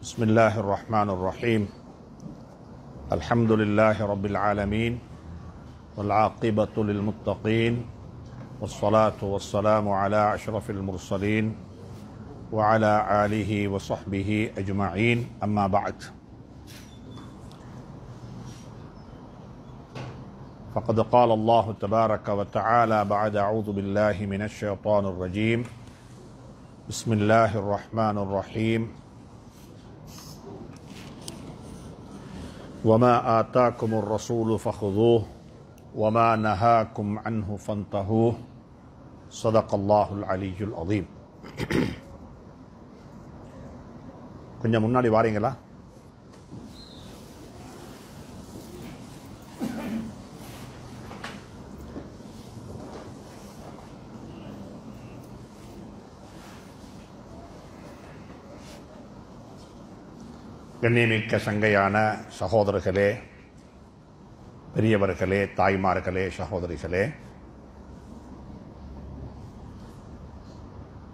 بسم الله الرحمن الرحيم. الحمد لله رب العالمين والعاقبة للمتقين والصلاة والسلام على أشرف المرسلين وعلى آله وصحبه أجمعين. أما بعد فقد قال الله تبارك وتعالى بعد أعوذ بالله من الشيطان الرجيم. بسم الله الرحمن الرحيم. وما آتاكم الرسول فخذوه وما نهاكم عنه فانتهوه صدق الله العلي العظيم கொஞ்சம் முன்னாடி வாரீங்களா கண்ணியமிக்க சங்கையான சகோதரர்களே பெரியவர்களே தாய்மார்களே சகோதரிகளே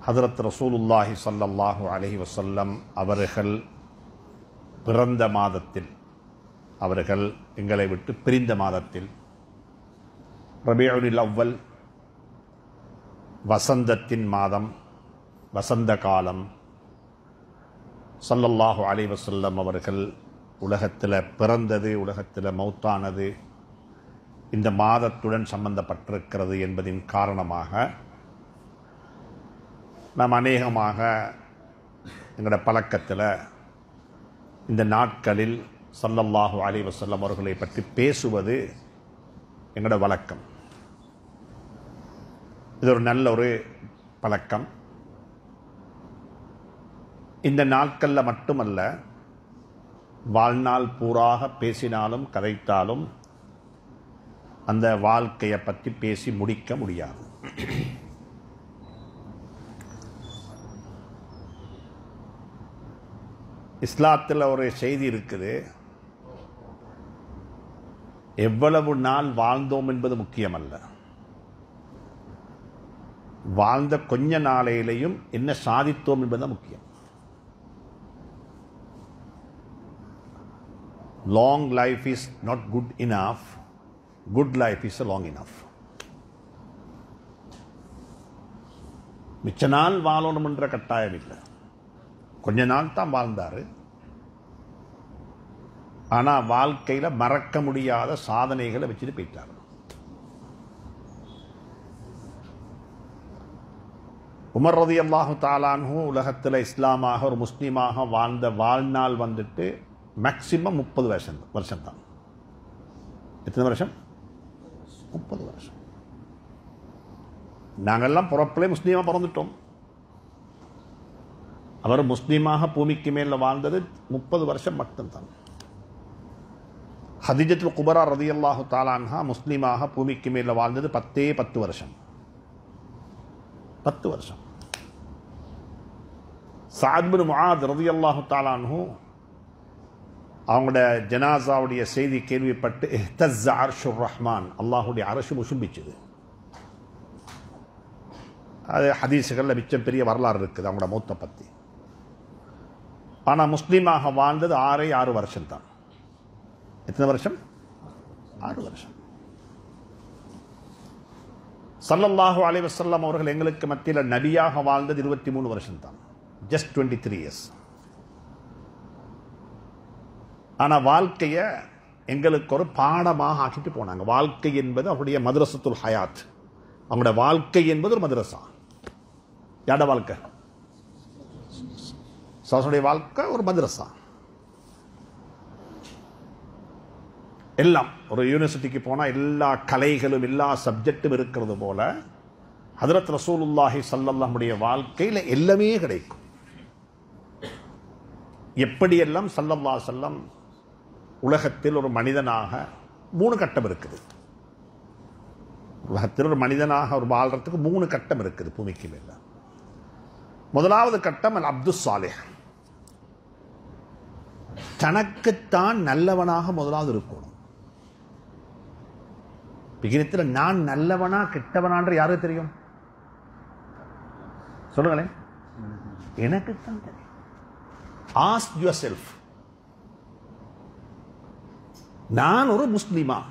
ஹதரத் ரசூலுல்லாஹி ஸல்லல்லாஹு அலஹி வசல்லம் அவர்கள் பிறந்த மாதத்தில் அவர்கள் எங்களை விட்டு பிரிந்த மாதத்தில் ரபியுல் அவ்வல் வசந்தத்தின் மாதம் வசந்த காலம் சல்லல்லாஹு அலைவசல்லம் அவர்கள் உலகத்தில் பிறந்தது உலகத்தில் மௌத்தானது இந்த மாதத்துடன் சம்பந்தப்பட்டிருக்கிறது என்பதின் காரணமாக நாம் அநேகமாக எங்களோட பழக்கத்தில் இந்த நாட்களில் சல்லல்லாஹு அலைவசல்லம் அவர்களை பற்றி பேசுவது எங்களோட வழக்கம். இது ஒரு நல்ல ஒரு பழக்கம். இந்த நாட்களில் மட்டுமல்ல வாழ்நாள் பூராக பேசினாலும் கதைத்தாலும் அந்த வாழ்க்கையை பற்றி பேசி முடிக்க முடியாது. இஸ்லாத்தில் ஒரு செய்தி இருக்குது. எவ்வளவு நாள் வாழ்ந்தோம் என்பது முக்கியமல்ல. வாழ்ந்த கொஞ்ச நாளையிலையும் என்ன சாதித்தோம் என்பது முக்கியம். Long life is not good enough, good life is long enough. மிச்ச நாள் வாழணும்ன்ற கட்டாயம் இல்லை. கொஞ்ச நாள் தான் வாழ்ந்தாரு. ஆனால் வாழ்க்கையில் மறக்க முடியாத சாதனைகளை வச்சுட்டு போயிட்டார். உமர் ரதி அல்லாஹு தாலானு உலகத்தில் இஸ்லாமாக ஒரு முஸ்லீமாக வாழ்ந்த வாழ்நாள் வந்துட்டு மேக்சிமம் முப்பது வருஷம் வருஷம் தான் எத்தனை வருஷம்? முப்பது வருஷம். நாங்கள்லாம் பிறப்பிலே முஸ்லீமாக பிறந்துட்டோம். அவர் முஸ்லீமாக பூமிக்கு மேலே வாழ்ந்தது முப்பது வருஷம் மட்டும்தான். ஹதிஜத்துல் குபரா ரதி அல்லாஹு தாலான்ஹா முஸ்லீமாக பூமிக்கு மேலே வாழ்ந்தது பத்தே பத்து வருஷம். பத்து வருஷம். சாத்பின் முஆத் ரதி அல்லாஹு தாலான்ஹூ அவங்களோட ஜனாசாவுடைய செய்தி கேள்விப்பட்டு எஹ்தஸ் அர்ஷுர் ரஹ்மான். அல்லாஹுடைய அரசு முசும்பிச்சுது அது ஹதீஸுகளில் மிச்சம் பெரிய வரலாறு இருக்குது அவங்களோட மூத்த பற்றி ஆனால் முஸ்லீமாக வாழ்ந்தது ஆறே ஆறு வருஷம் தான் எத்தனை வருஷம்? ஆறு வருஷம். சல்லல்லாஹு அலி வசல்லம் அவர்கள் எங்களுக்கு மத்தியில் நபியாக வாழ்ந்தது இருபத்தி மூணு வருஷம் தான் ஜஸ்ட் டுவெண்ட்டி த்ரீ இயர்ஸ் ஆனால் வாழ்க்கையை எங்களுக்கு ஒரு பாடமாக ஆக்கிட்டு போனாங்க. வாழ்க்கை என்பது அவருடைய மதரசத்துல் ஹயாத். அவங்களோட வாழ்க்கை என்பது ஒரு மதரசா யாட வாழ்க்கை? சாசனுடைய வாழ்க்கை ஒரு மதரசா எல்லாம் ஒரு யூனிவர்சிட்டிக்கு போனால் எல்லா கலைகளும் எல்லா சப்ஜெக்டும் இருக்கிறது போல ஹதரத் ரசூலுல்லாஹி சல்லல்லாஹுடைய வாழ்க்கையில் எல்லாமே கிடைக்கும். எப்படியெல்லாம் சல்லல்லா செல்லம் உலகத்தில் ஒரு மனிதனாக மூணு கட்டம் இருக்குது. உலகத்தில் ஒரு மனிதனாக ஒரு வாழ்றதுக்கு மூணு கட்டம் இருக்குது பூமிக்கு மேல. முதலாவது கட்டம் அல் அப்துல் சாலேஹ். தனக்குத்தான் நல்லவனாக முதலாவது இருக்கணும். விகிதத்தில் நான் நல்லவனா கெட்டவனான்ற யாருக்கு தெரியும்? சொல்லுங்களேன். எனக்குத்தான் தெரியும். ஆஸ்க் யுவர் செல்ஃப் நான் ஒரு முஸ்லிமா.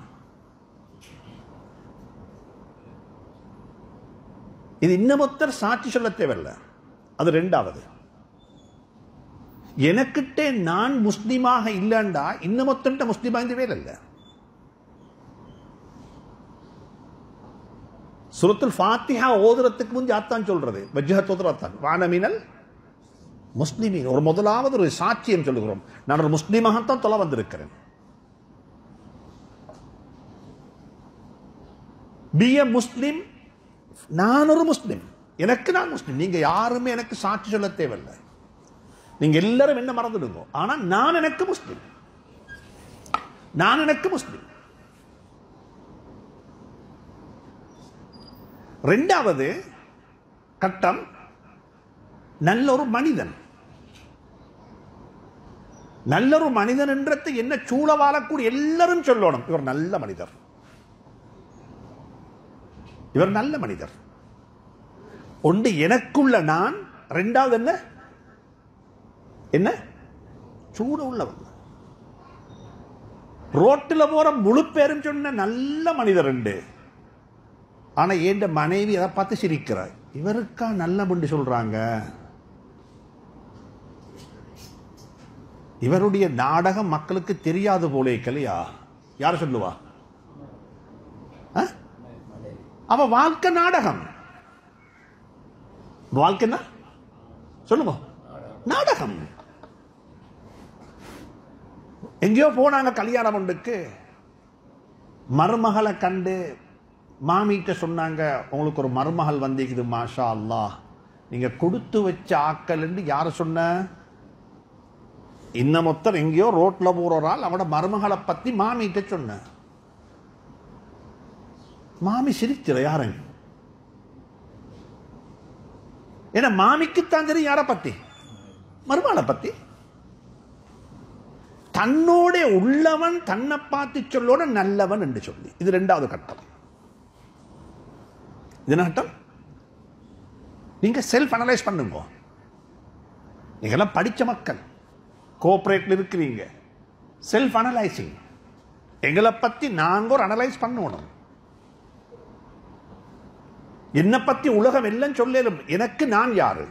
இது இன்னமொத்தர் சாட்சி சொல்ல தேவையில்ல. அது ரெண்டாவது. எனக்கிட்டே நான் முஸ்லிமாக இல்லைண்டா இன்னமொத்தன்ட்ட முஸ்லிமா இந்த வேலை இல்லை. சுரத்தில் ஃபாத்திஹா ஓதுறதுக்கு முந்தி அத்தான் சொல்றது. வஜ்ஜஹத் வானமீனல் வானமினல் முஸ்லிமீன். ஒரு முதலாவது ஒரு சாட்சியம் சொல்லுகிறோம். நான் ஒரு முஸ்லீமாகத்தான் தொலை வந்திருக்கிறேன். பி எ முஸ்லிம் நான் ஒரு முஸ்லிம் எனக்கு நான் முஸ்லிம் நீங்க யாருமே எனக்கு சாட்சி சொல்ல தேவையில்லை. நீங்க எல்லாரும் என்ன மறந்துடுங்க? ஆனால் நான் எனக்கு முஸ்லிம் நான் எனக்கு முஸ்லிம் ரெண்டாவது கட்டம் நல்ல ஒரு மனிதன். நல்ல ஒரு மனிதன் என்றது என்ன சூழ வாழக்கூடிய எல்லாரும் சொல்லணும். இவர் நல்ல மனிதர். இவர் நல்ல மனிதர். ஒன்று எனக்குள்ள நான் ரெண்டாவது என்ன? என்ன? சூட உள்ளவன். ரோட்டில் போற முழு பேரும் சொன்ன நல்ல மனிதர் உண்டு ஆனா ஏண்ட மனைவி அதை பார்த்து சிரிக்கிறார் இவருக்கா நல்ல முண்டு சொல்றாங்க? இவருடைய நாடகம் மக்களுக்கு தெரியாது போலே கலையா? யார் சொல்லுவா? ஆ? அவ வாழ்க்கை நாடகம். வாழ்க்கைன்னா சொல்லுங்க. நாடகம். எங்கேயோ போனாங்க கல்யாண ஒன்றுக்கு மருமகளை கண்டு மாமிகிட்ட சொன்னாங்க உங்களுக்கு ஒரு மருமகள் வந்திருக்குது மாஷா அல்லாஹ் நீங்க கொடுத்து வச்ச ஆக்கள் யார் சொன்ன? இன்னமொத்தர் எங்கேயோ ரோட்ல ஆள் அவட மருமகளை பத்தி மாமிகிட்ட சொன்ன. மாமி சிரிச்சிட யாருங்க? ஏன்னா மாமிக்குத்தான் தெரியும் யாரை பத்தி? மருமாளை பத்தி. தன்னோட உள்ளவன் தன்னை பார்த்து சொல்லோட நல்லவன் என்று சொல்லி. இது ரெண்டாவது கட்டம். இது கட்டம்? நீங்க செல்ஃப் அனலைஸ் பண்ணுங்க. நீங்கெல்லாம் படிச்ச மக்கள். கோஆபரேட்ல இருக்கிறீங்க. செல்ஃப் அனலைசிங் எங்களை பத்தி நாங்க ஒரு அனலைஸ் பண்ணணும். என்னை பற்றி உலகம் எல்லாம் சொல்லலும் எனக்கு நான் யாரு?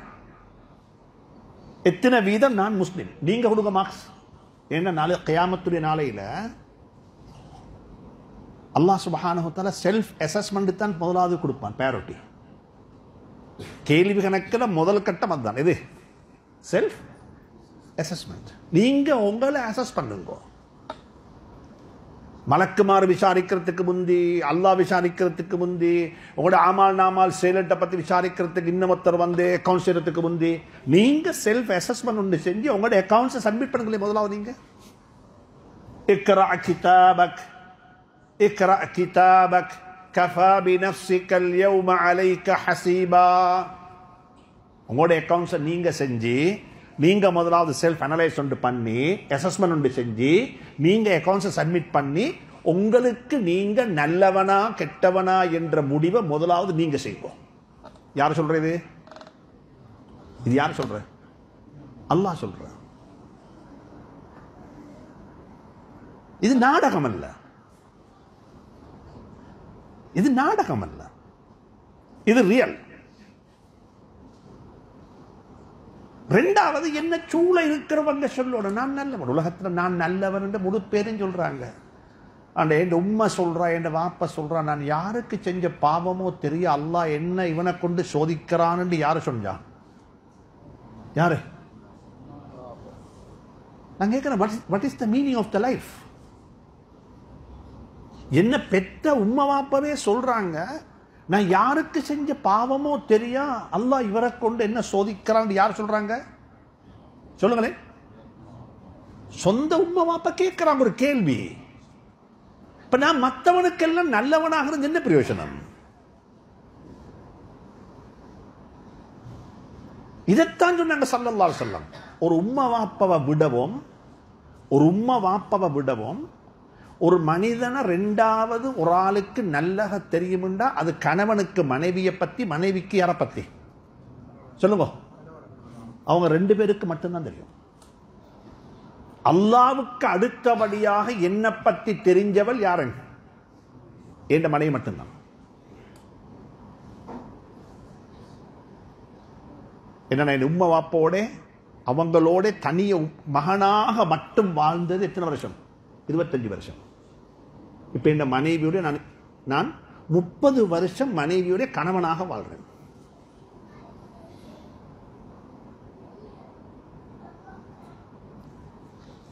எத்தனை வீதம் நான் முஸ்லீம்? நீங்கள் கொடுங்க மார்க்ஸ் என்ன நாளை கயாமத்துடைய நாளையில அல்லாஹ் சுபஹானஹு செல்ஃப் அசஸ்மெண்ட் தான் முதலாவது கொடுப்பான் பேரோட்டி கேள்வி கணக்கில் முதல் கட்டம் அதுதான். இது செல்ஃப் அசஸ்மெண்ட் நீங்கள் உங்களை அசஸ் பண்ணுங்க. மலக்குமார் விசாரிக்கிறதுக்கு முந்தி அல்லாஹ் விசாரிக்கிறதுக்கு முந்தி உங்களோட ஆமால் நாமால் செயலட்டை பற்றி விசாரிக்கிறதுக்கு இன்னொருத்தர் வந்து அக்கௌண்ட்ஸ் செய்கிறதுக்கு முந்தி நீங்கள் செல்ஃப் அசஸ்மெண்ட் ஒன்று செஞ்சு உங்களோட அக்கௌண்ட்ஸை சப்மிட் பண்ணுங்களே முதலாவது நீங்கள் இக்ரா கிதாபக் இக்ரா கிதாபக் கஃபா பி நஃப்சிகல் யௌம அலைக ஹசீபா. உங்களோட அக்கௌண்ட்ஸை நீங்கள் செஞ்சு நீங்கள் முதலாவது செல்ஃப் அனலைஸ் ஒன்று பண்ணி அசஸ்மெண்ட் ஒன்று செஞ்சு நீங்கள் அக்கௌண்ட்ஸை சப்மிட் பண்ணி உங்களுக்கு நீங்கள் நல்லவனா கெட்டவனா என்ற முடிவை முதலாவது நீங்கள் செய்வோம். யார் சொல்கிற இது இது யார் சொல்கிற அல்லாஹ் சொல்கிற இது நாடகம் அல்ல. இது நாடகம் அல்ல. இது ரியல் ரெண்டாவது என்ன சூழ இருக்கிறவங்க சொல்லணும். நான் நல்லவன். உலகத்தில் நான் நல்லவன் என்று முழு பேரும் சொல்கிறாங்க ஆண்ட என் உம்மை சொல்கிறா என் வாப்ப சொல்கிறா நான் யாருக்கு செஞ்ச பாவமோ தெரிய அல்லாஹ் என்ன இவனை கொண்டு சோதிக்கிறான்னு யார் சொன்னான் யாரு? நான் கேட்குறேன் what is the meaning of the life என்ன பெற்ற உம்மை வாப்பவே சொல்கிறாங்க நான் யாருக்கு செஞ்ச பாவமோ தெரியா? அல்லாஹ் இவரை கொண்டு என்ன சோதிக்கிறான்னு யார் சொல்றாங்க? சொல்லுங்களேன். சொந்த உண்மை வாப்ப கேட்கிறாங்க ஒரு கேள்வி. இப்ப நான் மற்றவனுக்கெல்லாம் நல்லவனாக இருந்து என்ன பிரயோஜனம்? இதைத்தான் சொன்னாங்க சல்லல்லா சொல்லம் ஒரு உம்மை வாப்பவை விடவும் ஒரு உம்மை வாப்பவை விடவும் ஒரு மனிதனை ரெண்டாவது ஒரு ஆளுக்கு நல்லக தெரியுமுண்டா? அது கணவனுக்கு மனைவியை பற்றி மனைவிக்கு யாரை பற்றி சொல்லுங்க. அவங்க ரெண்டு பேருக்கு மட்டும்தான் தெரியும். அல்லாவுக்கு அடுத்தபடியாக என்னை பற்றி தெரிஞ்சவள் யாருங்க என் மனைவி மட்டும்தான். என்ன என் உம்மை வாப்போட அவங்களோட தனிய மகனாக மட்டும் வாழ்ந்தது எத்தனை வருஷம்? இருபத்தஞ்சு வருஷம். இப்போ இந்த மனைவியுடைய நான் நான் முப்பது வருஷம் மனைவியுடைய கணவனாக வாழ்கிறேன்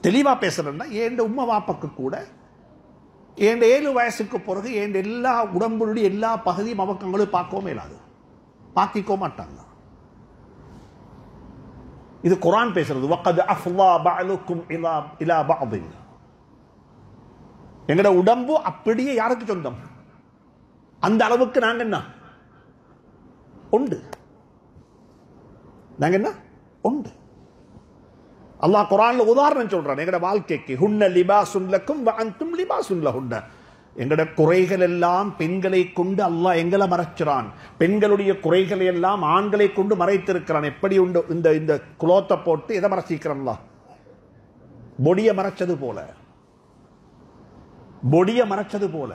தெளிவாக பேசுகிறேன்னா என் உம்மை வாப்பாக்கு கூட என் ஏழு வயசுக்கு பிறகு என் எல்லா உடம்புடைய எல்லா பகுதியும் அவக்கங்களும் பார்க்கவும் இல்லாது. பார்த்திக்கோ மாட்டாங்க. இது குரான் பேசுறது. வக்கது அஃப்லா பலுக்கும் இலா இலா பஅதின். எங்கட உடம்பு அப்படியே யாருக்கு சொந்தம்? அந்த அளவுக்கு நாங்க என்ன? உண்டு. நாங்க என்ன? உண்டு. அல்லாஹ் குரான்ல உதாரணம் சொல்றான் எங்கட வாழ்க்கைக்கு ஹுன்ன லிபாசுன் சுன்லக்கும் வ அன்தும் லிபா சுன்ல எங்கட குறைகள் எல்லாம் பெண்களை கொண்டு அல்லாஹ் எங்களை மறைச்சிறான். பெண்களுடைய குறைகளை எல்லாம் ஆண்களை கொண்டு மறைத்திருக்கிறான். எப்படி உண்டு? இந்த இந்த குலோத்தை போட்டு எதை மறைச்சிக்கிறான்லாம் பொடியை மறைச்சது போல. பொடிய மறைச்சது போல.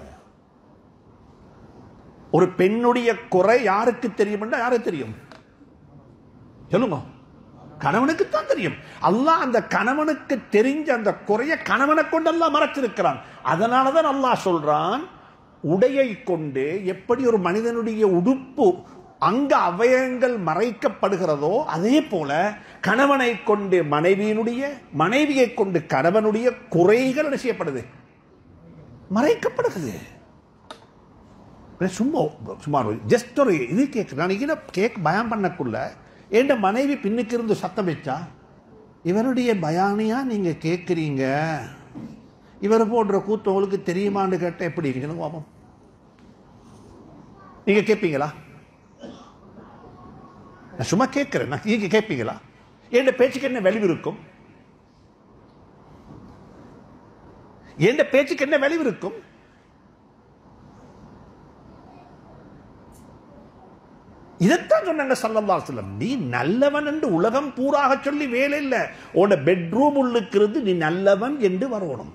ஒரு பெண்ணுடைய குறை யாருக்கு தெரியும் யாருக்கு தெரியும்? சொல்லுங்க. கணவனுக்கு தான் தெரியும். அல்லாஹ் அந்த கணவனுக்கு தெரிஞ்ச அந்த குறைய கணவனை கொண்டு எல்லாம் மறைச்சிருக்கிறான். அதனாலதான் அல்லாஹ் சொல்றான் உடையை கொண்டு எப்படி ஒரு மனிதனுடைய உடுப்பு அங்க அவயங்கள் மறைக்கப்படுகிறதோ அதே போல கணவனை கொண்டு மனைவியினுடைய மனைவியை கொண்டு கணவனுடைய குறைகள் என்ன செய்யப்படுது? மறைக்கப்படுகிறது சும்மா சும்மா ஜஸ்ட் ஒரு இது கேட்குறேன் நான் கேக் பயம் பண்ணக்குள்ள என் மனைவி பின்னுக்கு இருந்து சத்தம் வச்சா இவருடைய பயானியா நீங்க கேட்குறீங்க இவர் போன்ற கூத்து உங்களுக்கு தெரியுமான்னு கேட்ட எப்படி இருக்கணும் கோபம். நீங்க கேட்பீங்களா நான் சும்மா கேட்கிறேன். நான் நீங்க கேட்பீங்களா என் பேச்சுக்கு என்ன வெளிவு இருக்கும்? எந்த பேச்சுக்கு என்ன விளைவு இருக்கும்? இதைத்தான் சொன்னாங்க சல்லல்லா சொல்லம் நீ நல்லவன் என்று உலகம் பூராக சொல்லி வேலை இல்லை. உன்னோட பெட்ரூம் உள்ளுக்கிறது நீ நல்லவன் என்று வரணும்.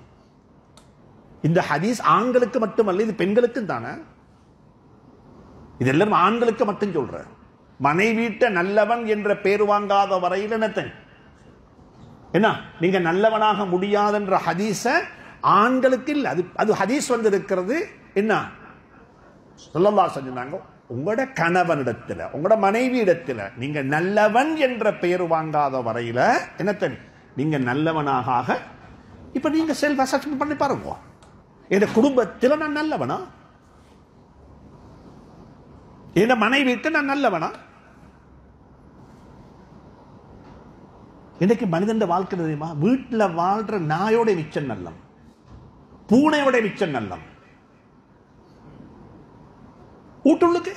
இந்த ஹதீஸ் ஆண்களுக்கு மட்டுமல்ல இது பெண்களுக்கும் தானே? இது எல்லாரும் ஆண்களுக்கு மட்டும் சொல்ற. மனைவீட்ட நல்லவன் என்ற பேர் வாங்காத வரையில் என்னத்தன் என்ன? நீங்க நல்லவனாக முடியாதுன்ற ஹதீச ஆண்களுக்கு இல்லை. அது அது ஹதீஸ் வந்து இருக்கிறது என்ன சொல்லல்லா சொன்னாங்க உங்களோட கணவனிடத்துல உங்களோட மனைவி இடத்துல நீங்க நல்லவன் என்ற பெயர் வாங்காத வரையில என்னத்த நீங்க நல்லவனாக ஆக இப்ப நீங்க செல்ஃப் அசஸ்மெண்ட் பண்ணி பாருங்க. என் குடும்பத்தில் நான் நல்லவனா? என் மனைவிக்கு நான் நல்லவனா? இன்னைக்கு மனிதன் வாழ்க்கை தெரியுமா? வீட்டில் வாழ்ற நாயோட மிச்சம் நல்லம் பூனையோட மிச்சம் நல்லம். ஊட்டுள்ளுக்கு.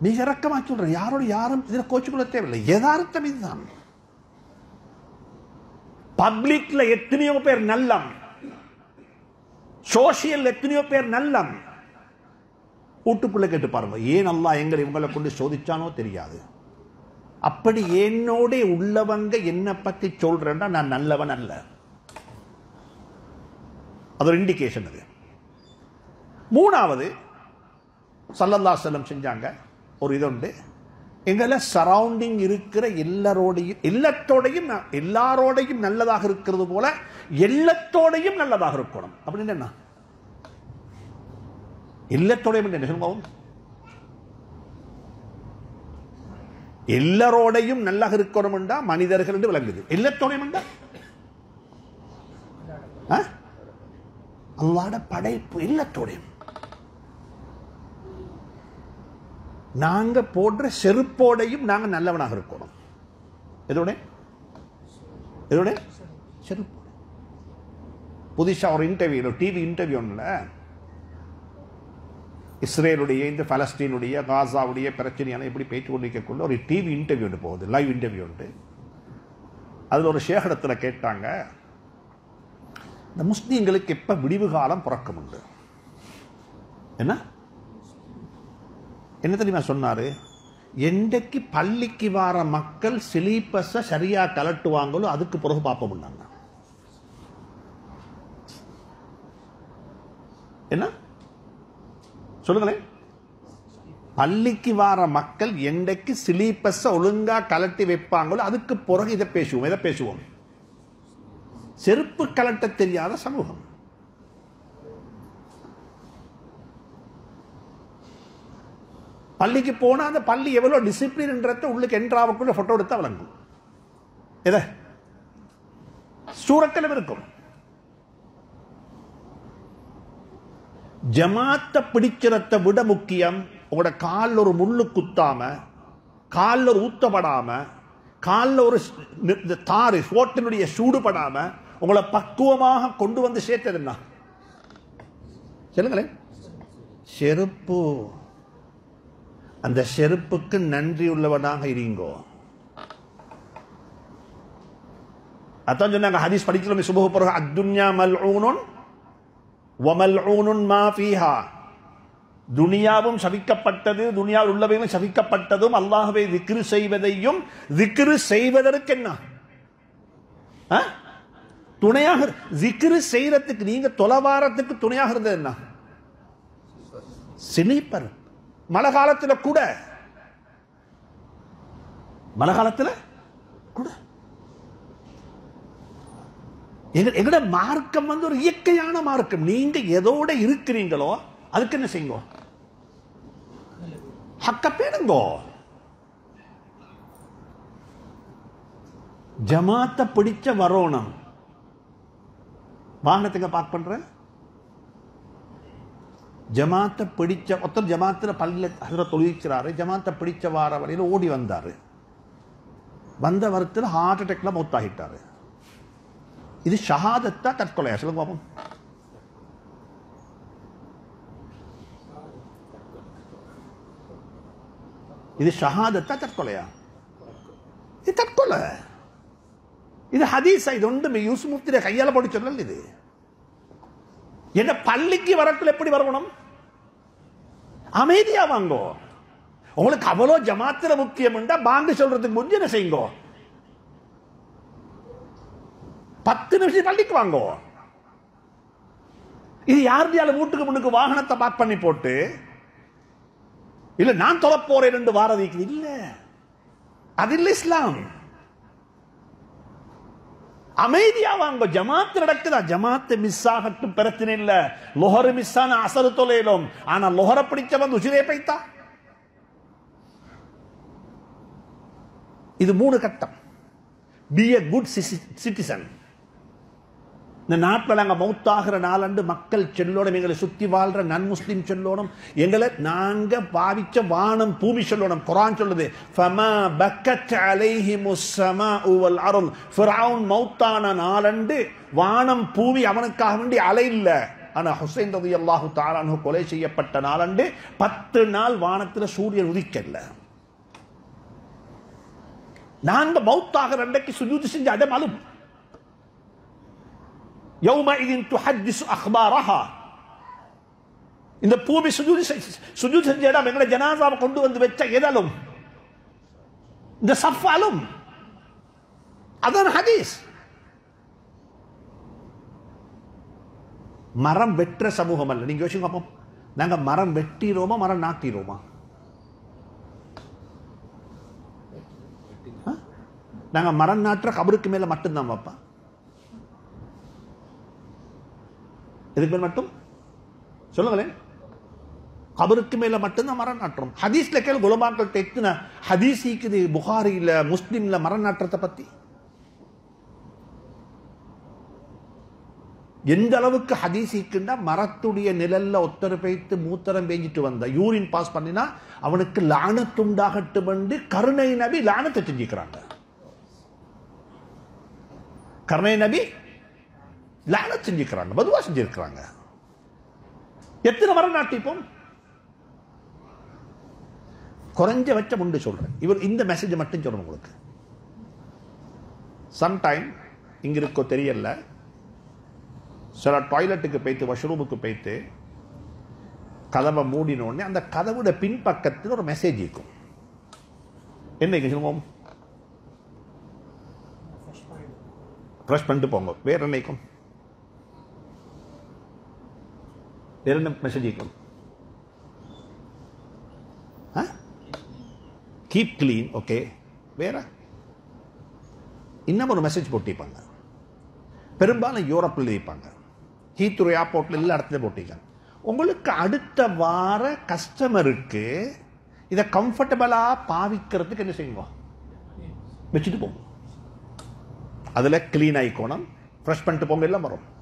மிக இறக்கமா சொல்றேன் யாரோட யாரும் இதில் கோச்சுக்கொள்ள தேவையில்லை. யதார்த்தம் இதுதான். பப்ளிக்ல எத்தனையோ பேர் நல்லம். சோசியல் எத்தனையோ பேர் நல்லம். வீட்டுக்குள்ள கேட்டு பாருங்க ஏன் அல்லா எங்களை உங்களை கொண்டு சோதிச்சானோ தெரியாது. அப்படி என்னோட உள்ளவங்க என்ன பத்தி சொல்றேன்னா நான் நல்லவன் அல்ல. அது ஒரு இண்டிகேஷன் அது. மூணாவது சல்லல்லா செல்லம் செஞ்சாங்க. ஒரு இது உண்டு எங்களை சரௌண்டிங் இருக்கிற எல்லாரோடையும் எல்லாத்தோடையும் எல்லாரோடையும் நல்லதாக இருக்கிறது போல எல்லாத்தோடையும் நல்லதாக இருக்கணும். அப்படின்னு என்ன? எல்லாத்தோடையும் என்ன சொல்லுவோம் எல்லாரோடையும் நல்லாக இருக்கணும்டா மனிதர்கள் என்று விளங்குது. எல்லாத்தோடையும் அல்லாட படைப்பு எல்லாத்தோடையும். நாங்க போடுற செருப்போடையும் நாங்க நல்லவனாக இருக்கணும். எதோட எதோட செருப்போட. புதுசா ஒரு இன்டர்வியூ டிவி இன்டர்வியூ ஒன்றுல இஸ்ரேலுடைய இந்த பலஸ்தீனுடைய காசாவுடைய பிரச்சனையான எப்படி பேச்சு கொண்டிருக்கக்குள்ள ஒரு டிவி இன்டர்வியூ ஒன்று போகுது லைவ் இன்டர்வியூ உண்டு. அதில் ஒரு சேகடத்தில் கேட்டாங்க இந்த முஸ்லீம்களுக்கு எப்போ விடிவு காலம் பிறக்கும் உண்டு? என்ன? என்ன தெரியுமா சொன்னார்? என்றைக்கு பள்ளிக்கு வார மக்கள் சிலீப்பஸை சரியாக கலட்டுவாங்களோ அதுக்கு பிறகு பார்ப்போம்னாங்க என்ன? சொல்லுங்களேன் பள்ளிக்கு வார மக்கள் என்றைக்கு சிலீப்பஸை ஒழுங்கா கலட்டி வைப்பாங்களோ அதுக்கு பிறகு இதை பேசுவோம். இதை பேசுவோம்? செருப்பு கலட்ட தெரியாத சமூகம். பள்ளிக்கு போனா அந்த பள்ளி எவ்வளவு டிசிப்ளின்ன்றத உள்ளுக்கு என்ட்ராவுக்குள்ள போட்டோ எடுத்தா வழங்கும் எதை? சூரத்திலும் இருக்கும். ஜமாத்த பிடிக்கிறத விட முக்கியம் உங்களோட காலில் ஒரு முள்ளு குத்தாம காலில் ஒரு ஊத்தப்படாம காலில் ஒரு இந்த தாறு சோட்டினுடைய சூடுபடாம உங்களை பக்குவமாக கொண்டு வந்து சேர்த்தது என்ன? சொல்லுங்களேன். செருப்பு. அந்த செருப்புக்கு நன்றி உள்ளவனாக இருங்கோ. அதான் சொன்னாங்க ஹதீஸ் படிக்கிறோம் சுபஹ பிறகு அத்துன்யா மல்ஊனுன். துனியாவும் சபிக்கப்பட்டது துனியாவில் உள்ளவைகளும் சபிக்கப்பட்டதும் அல்லாஹவை திக்ரு செய்வதையும் திக்ரு செய்வதற்கு என்ன துணையாக திக்ரு செய்யறதுக்கு நீங்க தொலைவாரத்துக்கு துணையாக இருந்தது என்ன? சிலிப்பர் மழை காலத்தில் கூட. மழை காலத்துல கூட. எங்கட மார்க்கம் வந்து ஒரு இயற்கையான மார்க்கம். நீங்க எதோட இருக்கிறீங்களோ அதுக்கு என்ன செய்யுங்க? ஹக்க பேணுங்கோ? ஜமாத்த பிடிச்ச வரோணம். வாகனத்துக்கு பார்க் பண்றேன் ஜமாத்தை பிடிச்ச ஒருத்தர் ஜமாத்தில் பள்ளியில் அதில் தொழிலிக்கிறாரு ஜமாத்தை பிடிச்ச வார வழியில் ஓடி வந்தாரு. வந்த வரத்தில் ஹார்ட் அட்டாக்ல மௌத்தாகிட்டாரு இது ஷஹாதத்தா தற்கொலையா சொல்லுங்க பாப்போம் இது ஷஹாதத்தா தற்கொலையா இது தற்கொலை இது ஹதீஸா இது ஒன்று யூசுமுத்திர கையால போட்டு சொல்லல இது என்ன பள்ளிக்கு வரக்குள்ள எப்படி வரணும் அமைதியா வாங்கோ உங்களுக்கு அவ்வளோ ஜமாத்திர முக்கியம்டா பாங்கு சொல்றதுக்கு முந்தி என்ன செய்யுங்கோ பத்து நிமிஷம் தள்ளிக்கு வாங்கோ இது யாருடையால வீட்டுக்கு முன்னுக்கு வாகனத்தை பார்க் பண்ணி போட்டு? இல்ல நான் தொலைப்போறேன் ரெண்டு வாரதிக்கு இல்ல. அது இல்ல இஸ்லாம். அமைதியா வாங்க. ஜமாத் நடக்குதா? ஜமாத்து மிஸ் ஆகட்டும் பிரச்சனை இல்ல. லொஹரு மிஸ் ஆன அசரு தொலைலும். ஆனா லொஹர பிடிச்சவன் உசிரே பைத்தா. இது மூணு கட்டம். பி எ குட் சிட்டிசன் இந்த நாட்டில் நாங்கள் மௌத்தாகிற நாளண்டு மக்கள் செல்லோடும் எங்களை சுத்தி வாழ்கிற நன் முஸ்லீம் சொல்லணும் எங்களை நாங்கள் பாவிச்ச வானம் பூமி செல்லோடும் குரான் சொல்லுது ஃபமா பக்கத் அலைஹிமு முஸ்ஸமா உவல் அருள். ஃபிரவுன் மௌத்தான நாளண்டு வானம் பூமி அவனுக்காக வேண்டி அலை இல்லை. ஆனால் ஹுசைன் ரலியல்லாஹு அல்லாஹு தாரானு கொலை செய்யப்பட்ட நாளண்டு பத்து நாள் வானத்தில் சூரியன் உதிக்கல. நாங்கள் மௌத்தாகிற ரெண்டைக்கு சுஜூதி செஞ்ச மாலும் இந்த பூமி சுஜூதி சுஜூதி செஞ்ச இடம் எங்களை ஜனாசாவை கொண்டு வந்து வச்ச எதலும் இந்த சஃபாலும் அதான் ஹதீஸ் மரம் வெற்ற சமூகம் அல்ல நீங்க யோசிங்க பார்ப்போம் நாங்க மரம் வெட்டிரோமா மரம் நாட்டிரோமா நாங்க மரம் நாட்டுற கபருக்கு மேல மட்டும்தான் வைப்பா இதுக்கு மேல் மட்டும்? சொல்லுங்களேன். கபருக்கு மேல மட்டும்தான் மரம் நாட்டுறோம் ஹதீஸ்ல கேள் குலமாக்கள் எத்தனை ஹதீஸ் இருக்குது புகாரில முஸ்லீம்ல மரம் நாட்டுறதை பத்தி. எந்த அளவுக்கு ஹதீசிக்குண்டா மரத்துடைய நிழல்ல ஒத்தர பெய்த்து மூத்தரம் பெய்ஞ்சிட்டு வந்த. யூரின் பாஸ் பண்ணினா அவனுக்கு லானத்துண்டாகட்டும் என்று கருணை நபி லானத்தை செஞ்சுக்கிறாங்க கருணை நபி லானத் செஞ்சுக்கிறாங்க பதுவா செஞ்சிருக்கிறாங்க. எத்தனை மரம் நாட்டிப்போம்? குறைஞ்ச உண்டு முண்டு சொல்றேன். இவர் இந்த மெசேஜ் மட்டும் சொல்லணும் உங்களுக்கு. சம்டைம் இங்க இருக்கோ தெரியல. சில டாய்லெட்டுக்கு போய்த்து வாஷ்ரூமுக்கு போய்த்து கதவை மூடின உடனே அந்த கதவுட பின்பக்கத்தில் ஒரு மெசேஜ் இருக்கும். என்னைக்கு சொல்லுவோம்? ப்ரெஷ் பண்ணிட்டு போங்க. வேறு என்னைக்கும் வேற என்ன மெசேஜ் இருக்கும் கீப் கிளீன் ஓகே வேற? இன்னும் ஒரு மெசேஜ் போட்டிருப்பாங்க. பெரும்பாலும் யூரோப்பில் இருப்பாங்க. ஹீத்ரோ ஏர்போர்ட்டில் எல்லா இடத்துல போட்டிருக்காங்க. உங்களுக்கு அடுத்த வார கஸ்டமருக்கு இதை கம்ஃபர்டபுளாக பாவிக்கிறதுக்கு என்ன செய்வோம் வச்சுட்டு போங்க. அதில் க்ளீன் கோணம் ஃப்ரெஷ் பண்ணிட்டு போங்க எல்லாம் வரும்.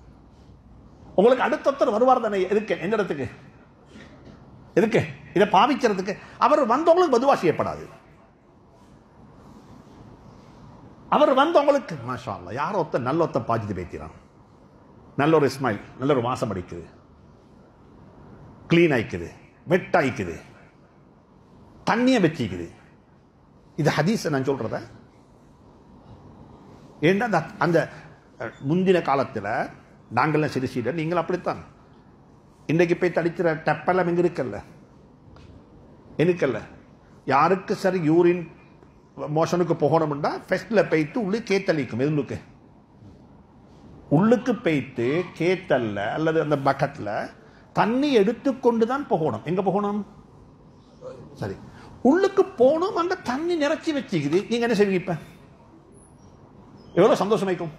உங்களுக்கு அடுத்தொத்தர் வருவார் தானே? எதுக்கு? எந்த இடத்துக்கு? எதுக்கு? இதை பாவிக்கிறதுக்கு. அவர் வந்தவங்களுக்கு மதுவா செய்யப்படாது. அவர் வந்தவங்களுக்கு மாஷா அல்லா யாரோ ஒருத்தர் நல்ல ஒருத்தர் பாஜித்து பேத்திறான் நல்ல ஒரு இஸ்மாயில் நல்ல ஒரு வாசம் அடிக்குது. க்ளீன் ஆயிக்குது. வெட் ஆயிக்குது. தண்ணியை வச்சிக்குது. இது ஹதீஸ் நான் சொல்கிறத ஏன்னா அந்த அந்த முந்தின காலத்தில் நாங்களாம் சிறு சீடர் நீங்கள் அப்படித்தான். இன்றைக்கு போய் தடிக்கிற டப்பெல்லாம் இங்கே இருக்கல்ல? இருக்கல்ல? யாருக்கு சரி யூரின் மோஷனுக்கு போகணும்னா ஃபெஸ்ட்டில் போய்த்து உள்ளே கேத்தளிக்கும். எதுளுக்கு உள்ளுக்கு? போய்த்து கேத்தல்ல அல்லது அந்த பக்கெட்ல தண்ணி எடுத்துக்கொண்டு தான் போகணும். எங்கே போகணும்? சரி. உள்ளுக்கு போகணும் அந்த தண்ணி நிறைச்சி வச்சுக்குது. நீங்க என்ன செய்வீங்க இப்ப? சந்தோஷம் வைக்கும்?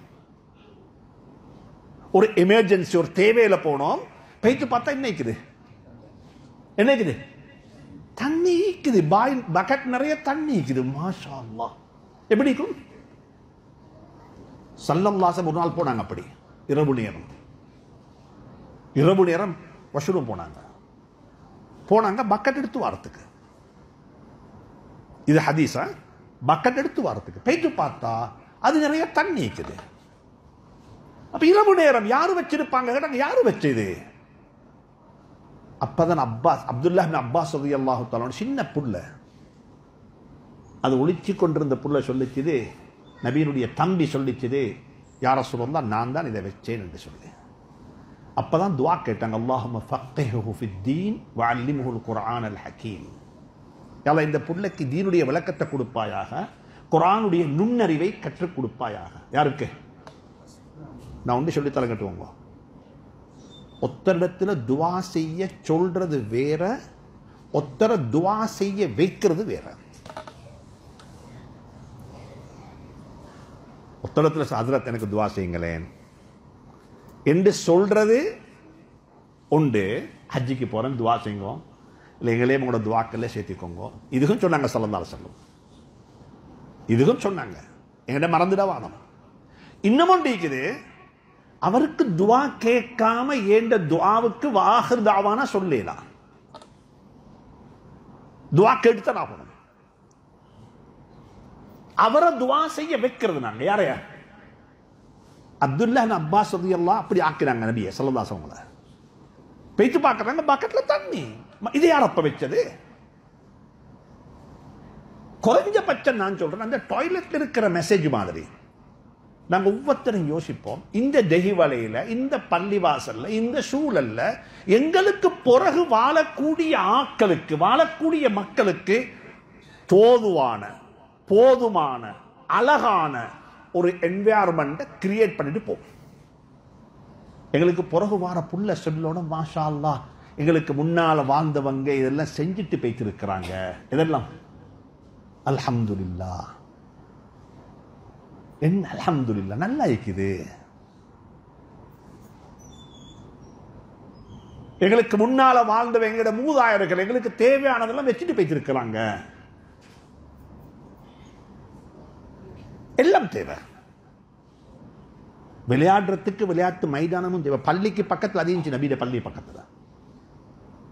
ஒரு எமர்ஜென்சி ஒரு தேவையில போனோம். போயிட்டு பார்த்தா என்ன இருக்குது? என்ன இருக்குது? தண்ணி ஈக்குது பாய் பக்கெட் நிறைய தண்ணி ஈக்குது மாஷா அல்லா எப்படி இருக்கும்? சல்லல்லாசம் ஒரு நாள் போனாங்க அப்படி. இரவு நேரம். இரவு நேரம் வசூலும் போனாங்க. போனாங்க பக்கெட் எடுத்து வாரத்துக்கு. இது ஹதீஸா? பக்கெட் எடுத்து வாரத்துக்கு. போயிட்டு பார்த்தா அது நிறைய தண்ணி இருக்குது. அப்ப இரவு நேரம் யாரு வச்சிருப்பாங்க? கேட்டாங்க யாரு வச்சது? அப்பதான் அப்பாஸ் அப்துல்லா அப்பாஸ் ரதி அல்லாஹு சின்ன புள்ள. அது ஒழிச்சு கொண்டிருந்த புள்ள சொல்லிச்சுது நபீனுடைய தம்பி சொல்லிச்சுது யார சொல்லுவா நான் தான் இதை வச்சேன் என்று சொல்லி. அப்பதான் துவா கேட்டாங்க அல்லாஹும் ஃபக்ஹுஹு ஃபித்தீன் வஅல்லிம்ஹுல் அல் ஹக்கீம். யால இந்த புள்ளைக்கு தீனுடைய விளக்கத்தை கொடுப்பாயாக குரானுடைய நுண்ணறிவை கற்றுக் கொடுப்பாயாக. யாருக்கு? நான் ஒன்று சொல்லி தலை கட்டுவோங்க ஒத்தரிடத்தில் துவா செய்ய சொல்றது வேற ஒத்தரை துவா செய்ய வைக்கிறது வேற. ஒத்தரத்தில் ஹதரத் எனக்கு துவா செய்யுங்களேன். என்று சொல்றது உண்டு. ஹஜ்ஜிக்கு போகிறேன் துவா செய்யுங்க. இல்லை எங்களே உங்களோட துவாக்கல்ல சேர்த்திக்கோங்க. இதுக்கும் சொன்னாங்க சலந்தால சொல்லும் இதுக்கும் சொன்னாங்க. எங்கிட்ட மறந்துட வானம் இன்னமும் இருக்குது அவருக்கு துவா கேட்காம ஏண்ட துவாவுக்கு வாஹர் தாவானா சொல்லலாம் துவா கேட்டுத்தான் ஆகணும். அவரை துவா செய்ய வைக்கிறது நாங்க. யாரையா அப்துல்லா அப்பாஸ் எல்லாம் அப்படி ஆக்கினாங்க நபிய சொல்லதாஸ் அவங்கள. பேச்சு பார்க்கறாங்க பக்கெட்ல தண்ணி. இது யார் அப்ப வச்சது? குறைஞ்சபட்சம் நான் சொல்றேன் அந்த டாய்லெட்ல இருக்கிற மெசேஜ் மாதிரி. நாங்க ஒவ்வொருத்தரும் யோசிப்போம். இந்த தெஹிவலையில இந்த பள்ளிவாசல்ல இந்த சூழல்ல எங்களுக்கு பிறகு வாழக்கூடிய ஆக்களுக்கு வாழக்கூடிய மக்களுக்கு தோதுவான போதுமான அழகான ஒரு என்வாயர்மெண்ட்டை கிரியேட் பண்ணிட்டு போகும் எங்களுக்கு பிறகு வார புள்ள சொல்லோட மாஷா எங்களுக்கு முன்னால் வாழ்ந்தவங்க இதெல்லாம் செஞ்சுட்டு போய்த்திருக்கிறாங்க இதெல்லாம் அல்ஹம்துலில்லாஹ். என்ன அல்ஹம்துலில்லாஹ் நல்லா இருக்குது எங்களுக்கு முன்னால வாழ்ந்தவங்க எங்களோட மூதாயர்கள் எங்களுக்கு தேவையானதெல்லாம் வச்சுட்டு போய்த்திருக்கிறாங்க எல்லாம் தேவை. விளையாடுறதுக்கு விளையாட்டு மைதானமும் தேவை. பள்ளிக்கு பக்கத்தில் அது இருந்துச்சு நபியோட பள்ளி பக்கத்தில்.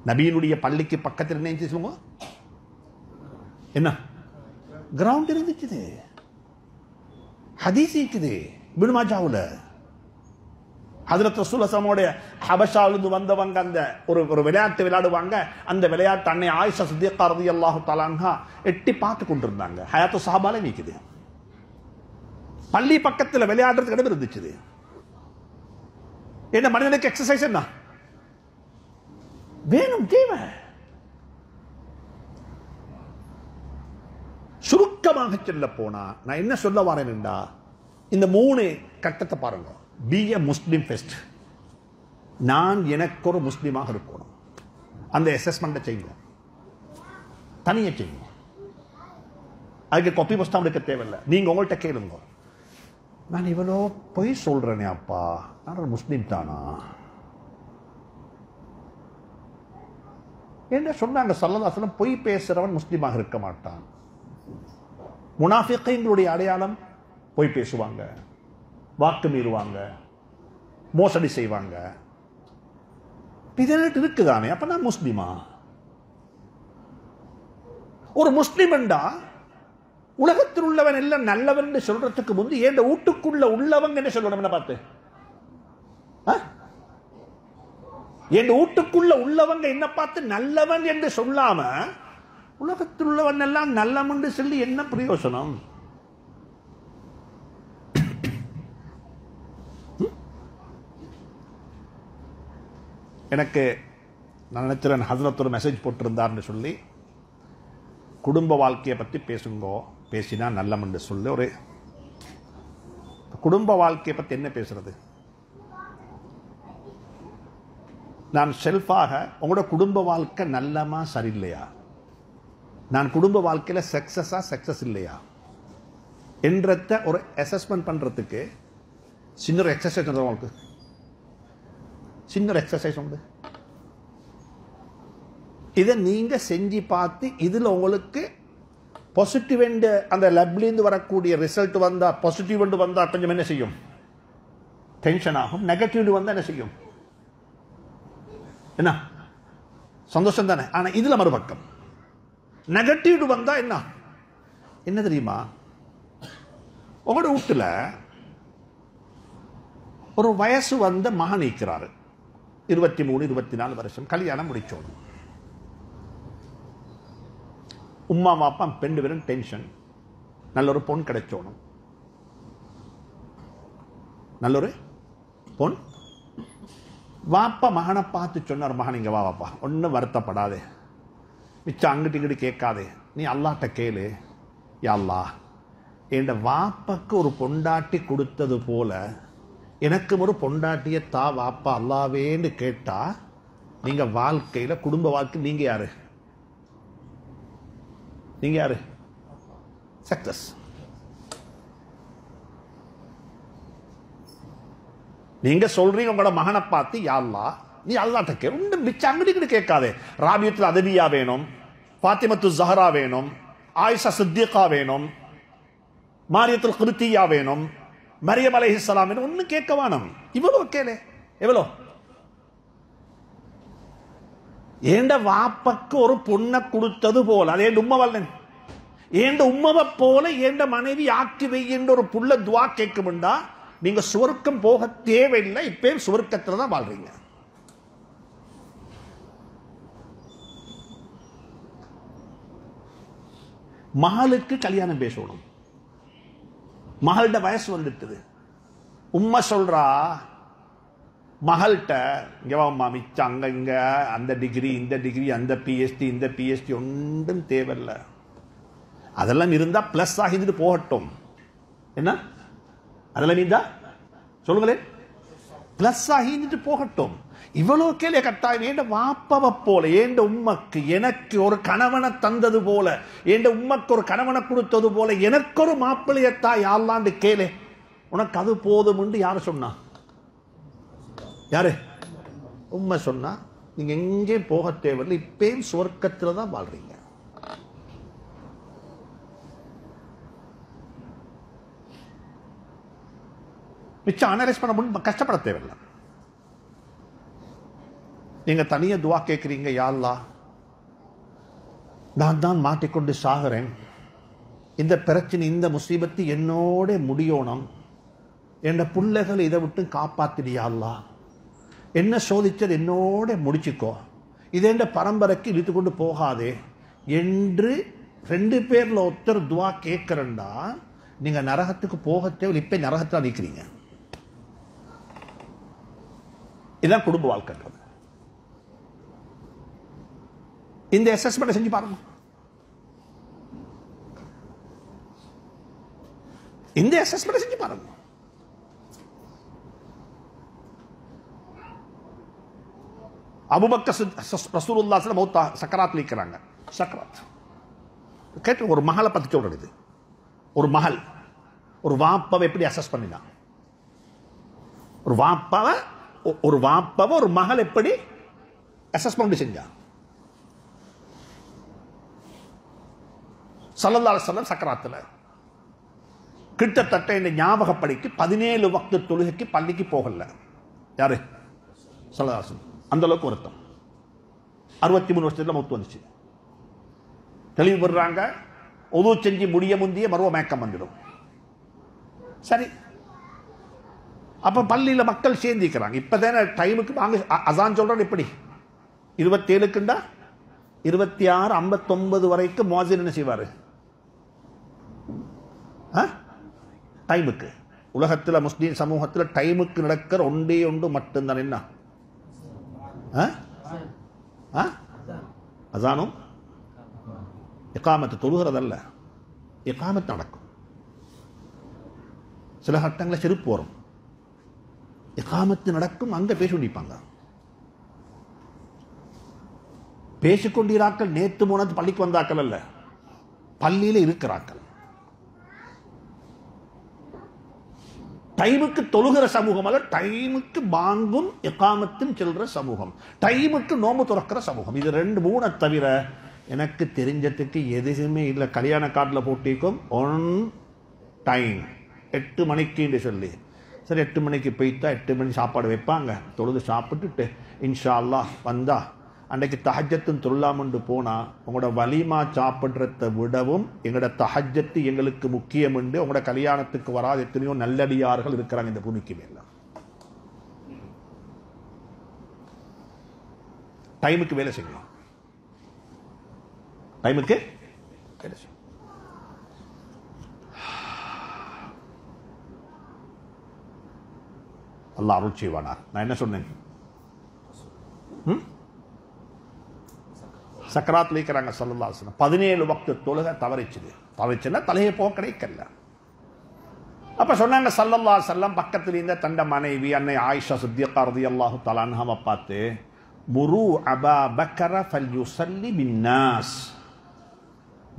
நபியினுடைய பள்ளிக்கு பக்கத்தில் என்ன இருந்துச்சு என்ன? கிரவுண்ட் இருந்துச்சு ஹதீஸ் இருக்குது. பினுமாஜாவில் மாஜாவுல. ஹதரத் ரசூலுல்லாஹ்வுடைய ஹபஷாவிலிருந்து வந்தவங்க அந்த ஒரு ஒரு விளையாட்டு விளையாடுவாங்க. அந்த விளையாட்டு அன்னை ஆயிஷா சித்திகா ரதி அல்லாஹு அன்ஹா எட்டி பார்த்து கொண்டிருந்தாங்க. ஹயாத்து சாபாலே நிற்குது பள்ளி பக்கத்துல விளையாடுறதுக்கு இடம் இருந்துச்சு. என்ன மனிதனுக்கு எக்ஸசைஸ் என்ன? வேணும் தேவை. சுருக்கமாக சொல்ல போனா நான் என்ன சொல்ல வரேன்டா? இந்த மூணு கட்டத்தை பாருங்க. பி எ முஸ்லீம் ஃபெஸ்ட் நான் எனக்கு ஒரு முஸ்லீமாக இருக்கணும். அந்த அசஸ்மெண்ட்டை செய்யுங்க தனியாக செய்யுங்க அதுக்கு கொப்பி புஸ்தகம் எடுக்க தேவையில்லை. நீங்கள் உங்கள்கிட்ட கேளுங்க. நான் இவ்வளோ பொய் சொல்கிறேனே அப்பா. நான் ஒரு முஸ்லீம் தானா? என்ன சொன்னாங்க? சல்லதாசலம் பொய் பேசுகிறவன் முஸ்லீமாக இருக்க மாட்டான். முனாஃபிக்கைங்களுடைய அடையாளம் போய் பேசுவாங்க வாக்கு மீறுவாங்க மோசடி செய்வாங்க. இதெல்லாம் இருக்குதானே? அப்போ நான் முஸ்லீமா? ஒரு முஸ்லீம் என்றா உலகத்தில் உள்ளவன் எல்லாம் நல்லவன் சொல்றதுக்கு முந்தி ஏன் வீட்டுக்குள்ள உள்ளவங்க என்ன சொல்லணும் பார்த்து? என் வீட்டுக்குள்ள உள்ளவங்க என்ன பார்த்து நல்லவன் என்று சொல்லாம உலகத்தில் உள்ளவனெல்லாம் எல்லாம் என்று சொல்லி என்ன பிரயோசனம்? எனக்கு நான் நினைக்கிறேன் ஹசரத் ஒரு மெசேஜ் போட்டிருந்தார்னு சொல்லி குடும்ப வாழ்க்கையை பற்றி பேசுங்கோ. பேசினா நல்லம் என்று சொல்லி. ஒரு குடும்ப வாழ்க்கையை பற்றி என்ன பேசுறது? நான் செல்ஃபாக உங்களோட குடும்ப வாழ்க்கை நல்லமா சரியில்லையா? நான் குடும்ப வாழ்க்கையில் சக்சஸா சக்ஸஸ் இல்லையா? என்றத ஒரு அசஸ்மெண்ட் பண்ணுறதுக்கு சின்ன ஒரு எக்ஸசைஸ் உண்டு உங்களுக்கு. சின்ன ஒரு எக்ஸசைஸ் உண்டு. இதை நீங்கள் செஞ்சு பார்த்து இதில் உங்களுக்கு பாசிட்டிவ் அந்த லெப்லேருந்து வரக்கூடிய ரிசல்ட் வந்தால் பாசிட்டிவ் வந்தால் கொஞ்சம் என்ன செய்யும்? டென்ஷன் ஆகும். நெகட்டிவ் வந்தால் என்ன செய்யும்? என்ன? சந்தோஷம் தானே. ஆனால் இதில் மறுபக்கம். நெகட்டிவ் வந்தா என்ன? என்ன தெரியுமா? உங்களோட வீட்டில் ஒரு வயசு வந்த மகன் இருக்கிறாரு. இருபத்தி மூணு இருபத்தி நாலு வருஷம். கல்யாணம் முடிச்சோணும் உம்மா மாப்பா ரெண்டு பேரும் டென்ஷன் நல்ல ஒரு பொன் கிடைச்சோணும் நல்ல ஒரு பொன் வாப்பா மகனை பார்த்து சொன்னார் மகன் இங்க வா வாப்பா. ஒன்றும் வருத்தப்படாதே. மிச்சம் அங்கிட்டு இங்கிட்டு கேட்காதே. நீ அல்லாட்ட கேளு. யா என் வாப்பாக்கு ஒரு பொண்டாட்டி கொடுத்தது போல எனக்கும் ஒரு பொண்டாட்டியை தா வாப்பா அல்லாவேன்னு கேட்டால் நீங்கள் வாழ்க்கையில் குடும்ப வாழ்க்கை நீங்கள் யாரு? நீங்கள் யார்? சக்சஸ். நீங்கள் சொல்கிறீங்க உங்களோட மகனை பார்த்து யாழ்லா நீ அல்லாட்ட கே ஒன்றும் மிச்ச அங்கடி கேட்காதே ராபியத்தில் அதபியா வேணும் பாத்திமத்து ஜஹரா வேணும் ஆயிஷா சித்திகா வேணும் மாரியத்தில் கிருத்தியா வேணும் மரியம் அலைஹிஸ்ஸலாம் வேணும் ஒன்றும் கேட்க வேணும் இவ்வளோ கேளு எவ்வளோ ஏண்ட வாப்பக்கு ஒரு பொண்ணை கொடுத்தது போல அது ஏண்ட உம்மவல்லன் ஏண்ட உம்மவை போல ஏண்ட மனைவி ஆக்கி வைக்கின்ற ஒரு புள்ள துவா கேட்கும்டா நீங்க சுவர்க்கம் போக தேவையில்லை இப்பயும் சுவர்க்கத்தில் தான் வாழ்றீங்க மகளுக்கு கல்யாணம் பேசணும். மகள்கிட்ட வயசு வந்துட்டுது உம்மை சொல்றா மகள்கிட்ட இங்க மிச்சம் அங்க இங்க அந்த டிகிரி இந்த டிகிரி அந்த பிஎஸ்டி இந்த பிஎஸ்டி ஒன்றும் தேவையில்லை. அதெல்லாம் இருந்தால் ப்ளஸ் ஆகிட்டு போகட்டும். என்ன? அதெல்லாம் இருந்தா? சொல்லுங்களேன். ப்ளஸ் ஆகிட்டு போகட்டும். இவ்வளோ கேள்வி கட்டாயம் ஏண்ட வாப்பவ போல ஏண்ட உம்மக்கு எனக்கு ஒரு கணவனை தந்தது போல ஏண்ட உம்மக்கு ஒரு கணவனை கொடுத்தது போல எனக்கு ஒரு மாப்பிள்ளையத்தா யாழ்லாண்டு கேளு. உனக்கு அது போதும் யாரு சொன்னா? யாரு? உண்மை சொன்னா நீங்க எங்கேயும் போக தேவையில்லை இப்பயும் சுவர்க்கத்தில் தான் வாழ்றீங்க. மிச்சம் அனலைஸ் பண்ண முடியும்? கஷ்டப்பட தேவையில்லை. நீங்கள் தனியாக துவா கேட்குறீங்க யாழ்லா நான் தான் மாட்டிக்கொண்டு சாகிறேன். இந்த பிரச்சனை இந்த முசீபத்து என்னோட முடியணும். என் பிள்ளைகள் இதை விட்டு காப்பாத்திடியாள்லா என்ன சோதிச்சது என்னோட முடிச்சுக்கோ. இது என்ற பரம்பரைக்கு இழுத்து கொண்டு போகாதே என்று ரெண்டு பேரில் ஒருத்தர் துவா கேட்குறண்டா நீங்கள் நரகத்துக்கு போக தேவை இப்போ நரகத்தில் நிற்கிறீங்க இதான் குடும்ப வாழ்க்கைன்றது இந்த அசஸ்மெண்ட் செஞ்சு பாருங்க. இந்த அசஸ்மெண்ட் செஞ்சு பாருங்க. அபுபக்க ரசூலுல்லாஸ்ல மௌத்தா சக்கராத் லீக்கிறாங்க சக்கராத். கேட்டு ஒரு மகளை பற்றி சொல்கிறது இது. ஒரு மகள். ஒரு வாப்பாவை எப்படி அசஸ் பண்ணினா? ஒரு வாப்பாவை ஒரு வாப்பாவை ஒரு மகள் எப்படி அசஸ்மெண்ட் செஞ்சா? சல்லல்லா சொல்லம் சக்கராத்தில். கிட்டத்தட்ட இந்த ஞாபகப்படிக்கு பதினேழு வக்து தொழுகைக்கு பள்ளிக்கு போகல. யாரு? சல்லதாசன் அந்த அளவுக்கு வருத்தம். அறுபத்தி மூணு வருஷத்துல மௌத்து வந்துச்சு. தெளிவு பெறுறாங்க உது செஞ்சு முடிய முந்திய மருவ மயக்கம் வந்துடும். சரி. அப்போ பள்ளியில மக்கள் சேர்ந்திக்கிறாங்க இப்பதானே டைமுக்கு வாங்க அதான் சொல்கிறோம் எப்படி இருபத்தேழுக்குண்டா? இருபத்தி ஆறு ஐம்பத்தொன்பது வரைக்கும் மோசின் என்ன செய்வார்? டைமுக்கு உலகத்துல முஸ்லீம் சமூகத்துல டைமுக்கு நடக்கிற ஒன்றே ஒன்று மட்டும்தான் என்ன? ஆ? ஆ? அசானும் இக்காமத்து தொழுகிறதல்ல. இக்காமத்து நடக்கும். சில கட்டங்களில் செருப்பு வரும். இக்காமத்து நடக்கும் அங்கே பேசி கொண்டிருப்பாங்க. பேசிக்கொண்டிராக்கள் நேற்று போனது பள்ளிக்கு வந்தாக்கள் அல்ல. பள்ளியில இருக்கிறாக்கள் டைமுக்கு தொழுகிற சமூகம் அல்ல டைமுக்கு பாங்கும் எக்காமத்தும் செல்ற சமூகம். டைமுக்கு நோம்பு துறக்கிற சமூகம். இது ரெண்டு மூணை தவிர எனக்கு தெரிஞ்சதுக்கு எதுவுமே இல்லை. கல்யாண கார்டில் போட்டிக்கும் ஒன் டைம். எட்டு மணிக்குன்னு சொல்லி. சரி எட்டு மணிக்கு போய்த்தா எட்டு மணி சாப்பாடு வைப்பாங்க. தொழுது சாப்பிட்டுட்டு இன்ஷா அல்லா வந்தா அன்னைக்கு தஹஜத்தும் சொல்லாமண்டு போனால் உங்களோட வலிமா சாப்பிட்றத விடவும் எங்களோட தஹஜத்து எங்களுக்கு முக்கியம் உண்டு உங்களோட கல்யாணத்துக்கு வராத எத்தனையோ நல்லடியார்கள் இருக்கிறாங்க இந்த பூமிக்கு மேல. டைமுக்கு வேலை செய்யணும் டைமுக்கு வேலை செய்யணும் அல்லாஹ் அருள் செய்வானா நான் என்ன சொன்னேன்? ம்? சக்கராத்தில் இருக்கிறாங்க சல்லல்லாஹு பதினேழு வக்து தொழுகை தவறிச்சுது. தவறிச்சுன்னா தலையை போக கிடைக்கல. அப்ப சொன்னாங்க சல்லல்லா செல்லம் பக்கத்தில் இருந்த தண்ட மனைவி அன்னை ஆயிஷா சித்தியக்கா ரதியல்லாஹு தலான்ஹாவை பார்த்து முரு அபா பக்கர ஃபல் யுசல்லி பின்னாஸ்.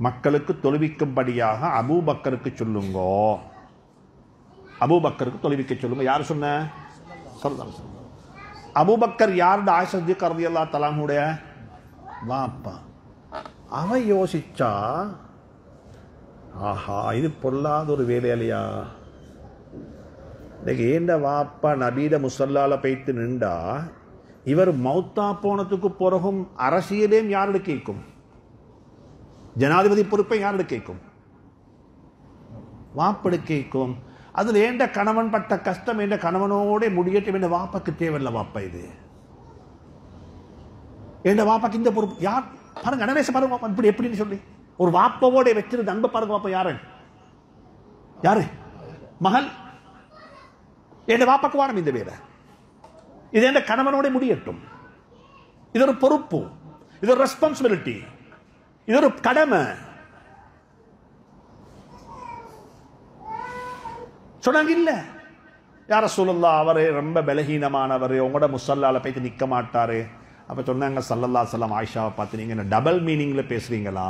மக்களுக்கு தொழுவிக்கும்படியாக அபூபக்கருக்கு சொல்லுங்கோ. அபூபக்கருக்கு தொழுவிக்க சொல்லுங்க. யார் சொன்ன? சொல்லலாம் அபூபக்கர் யாருடைய ஆயிஷா சித்தியக்கா அல்லா தலானுடைய வாப்பா. அவன் யோசிச்சா ஆஹா இது பொல்லாத ஒரு வேலையாலையா இன்னைக்கு ஏண்ட வாப்பா நபீட முசல்லால பைத்து நின்றா? இவர் மௌத்தா போனதுக்கு பிறகும் அரசியலையும் யாரோட கேட்கும்? ஜனாதிபதி பொறுப்பை யாரோட கேட்கும்? வாப்படு கேட்கும். அதில் ஏண்ட கணவன் பட்ட கஷ்டம் என்ற கணவனோட முடியட்டும் என்ற வாப்பாக்கு தேவையில்ல வாப்பா இது. என் வாப்பாக்கு இந்த பொறுப்பு? யார்? பாருங்க அனவேச பாருங்க இப்படி எப்படின்னு சொல்லி. ஒரு வாப்பாவோட வச்சிருந்த அன்பை பாருங்க வாப்பா யாரு? யாரு? மகள்? என் வாப்பாக்கு வானம் இந்த வேலை. இது என் கணவனோட முடியட்டும். இது ஒரு பொறுப்பு. இது ஒரு ரெஸ்பான்சிபிலிட்டி இது ஒரு கடமை. சொன்னாங்க இல்ல. யார சொல்லலாம் அவரு ரொம்ப பலகீனமானவர். உங்களோட முசல்லால போயிட்டு நிக்க மாட்டாரு. அப்ப சொன்னாங்க சல்லல்லா சல்லாம் ஆயிஷாவை பார்த்து நீங்கள் டபுள் மீனிங்ல பேசுறீங்களா?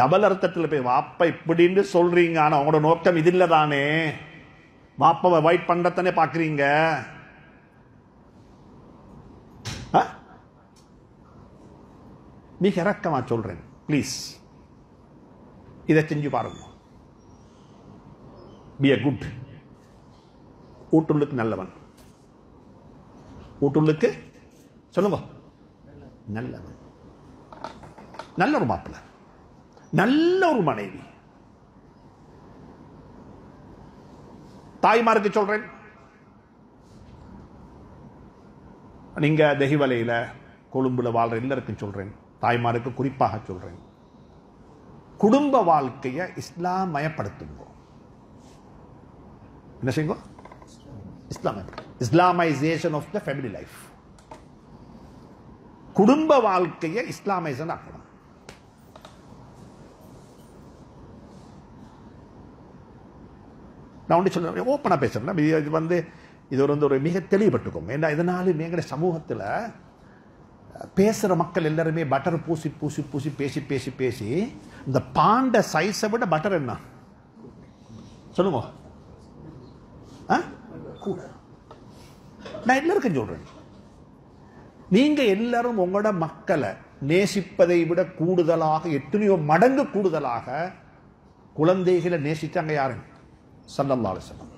டபுள் அர்த்தத்தில் போய் வாப்ப இப்படின்னு சொல்றீங்க. ஆனா உங்களோட நோக்கம் இது இல்லை தானே. வாப்பாவை வைட் பண்றதானே பாக்குறீங்க மிக இறக்கமாக சொல்றேன். ப்ளீஸ் இதை செஞ்சு பாருங்க. பி அ குட் ஊட்டுள்ளுக்கு நல்லவன். ஊட்டுள்ளுக்கு? சொல்லுங்க. நல்லவன். நல்ல ஒரு மாப்பிள்ள நல்ல ஒரு மனைவி. தாய்மாருக்கு சொல்றேன். நீங்க தெஹிவலையில கொழும்புல வாழ்ற எல்லாருக்கும் சொல்றேன். தாய்மாருக்கு குறிப்பாக சொல்றேன். குடும்ப வாழ்க்கையை இஸ்லாமயப்படுத்துங்க என்ன செய்யுங்க? இஸ்லாம Islamisation of the family life குடும்ப வாழ்க்கையை இஸ்லாமைசன் ஆக்கணும் நான் ஒன்று சொல்ல ஓப்பனாக பேசுகிறேன் இது இது வந்து இது ஒரு வந்து ஒரு மிக தெளிவுபட்டுக்கும் ஏன்னா இதனாலும் எங்களுடைய சமூகத்தில் பேசுகிற மக்கள் எல்லாருமே பட்டர் பூசி பூசி பூசி பேசி பேசி பேசி இந்த பாண்ட சைஸை விட பட்டர் என்ன? சொல்லுங்க. ஆ? கூட. நான் எல்லாருக்கும் சொல்றேன். நீங்கள் எல்லாரும் உங்களோட மக்களை நேசிப்பதை விட கூடுதலாக எத்தனையோ மடங்கு கூடுதலாக குழந்தைகளை நேசித்தாங்க யாருங்க சல்லல்லா சொல்லம்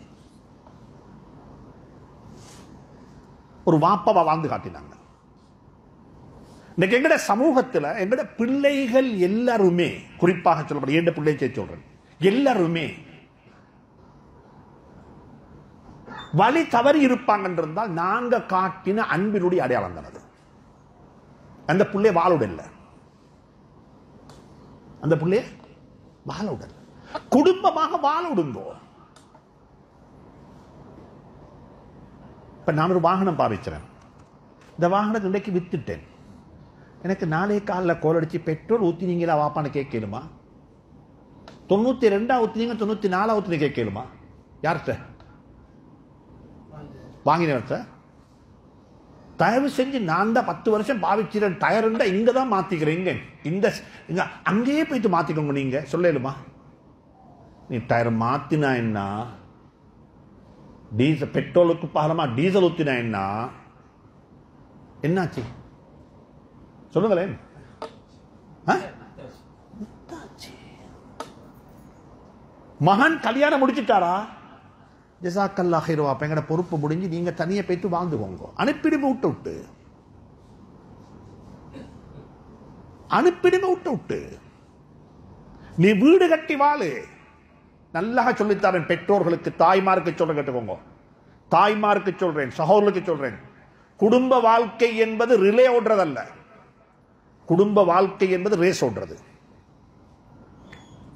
ஒரு வாப்பாவை வாழ்ந்து காட்டினாங்க. இன்னைக்கு எங்கட சமூகத்தில் எங்கட பிள்ளைகள் எல்லாருமே குறிப்பாக சொல்லப்படும் எந்த பிள்ளைச்சே சொல்றேன். எல்லாருமே வழி தவறி இருப்பாங்க இருந்தால் நாங்க காட்டின அன்பினுடைய அடையாளம் தான் அது. அந்த புள்ளைய வாழுடல்ல அந்த புள்ளைய வாழுடல் குடும்பமாக வாழ விடுங்கோ இப்ப நான் ஒரு வாகனம் பாவிச்சிறேன். இந்த வாகனத்தை இன்றைக்கு வித்துட்டேன். எனக்கு நாளே காலில் கோல் அடிச்சு பெட்ரோல் ஊத்தினீங்களா வாப்பான்னு கேட்கலுமா தொண்ணூத்தி ரெண்டா ஊத்தினீங்க தொண்ணூத்தி நாலா ஊத்தினீங்க கேட்கலுமா யார்கிட்ட? வாங்கினவர்கிட்ட தயவு செஞ்சு நான் தான் பத்து வருஷம் பாவிச்சிறேன் டயர் இருந்தால் இங்கே தான் மாற்றிக்கிறீங்க இங்க இந்த இங்க அங்கேயே போயிட்டு மாற்றிக்கோங்க நீங்கள் சொல்லலுமா? நீ டயர் மாற்றினா என்ன? டீசல் பெட்ரோலுக்கு பகரமா டீசல் ஊற்றினா என்ன? என்னாச்சு? சொல்லுங்களேன். மகன் கல்யாணம் முடிச்சிட்டாரா? ஜசாக்கல்லா ஹைருவா அப்போ எங்கட பொறுப்பு முடிஞ்சு நீங்க தனியை போயிட்டு வாழ்ந்துக்கோங்க. அனுப்பிடுமை விட்டு விட்டு. அனுப்பிடுமை விட்டு விட்டு. நீ வீடு கட்டி வாழு. நல்லா சொல்லித்தாரன் பெற்றோர்களுக்கு தாய்மாருக்கு சொல்ற கேட்டுக்கோங்க. தாய்மாருக்கு சொல்றேன் சகோதரர்களுக்கு சொல்றேன். குடும்ப வாழ்க்கை என்பது ரிலே ஓடுறதல்ல. குடும்ப வாழ்க்கை என்பது ரேஸ் ஓடுறது.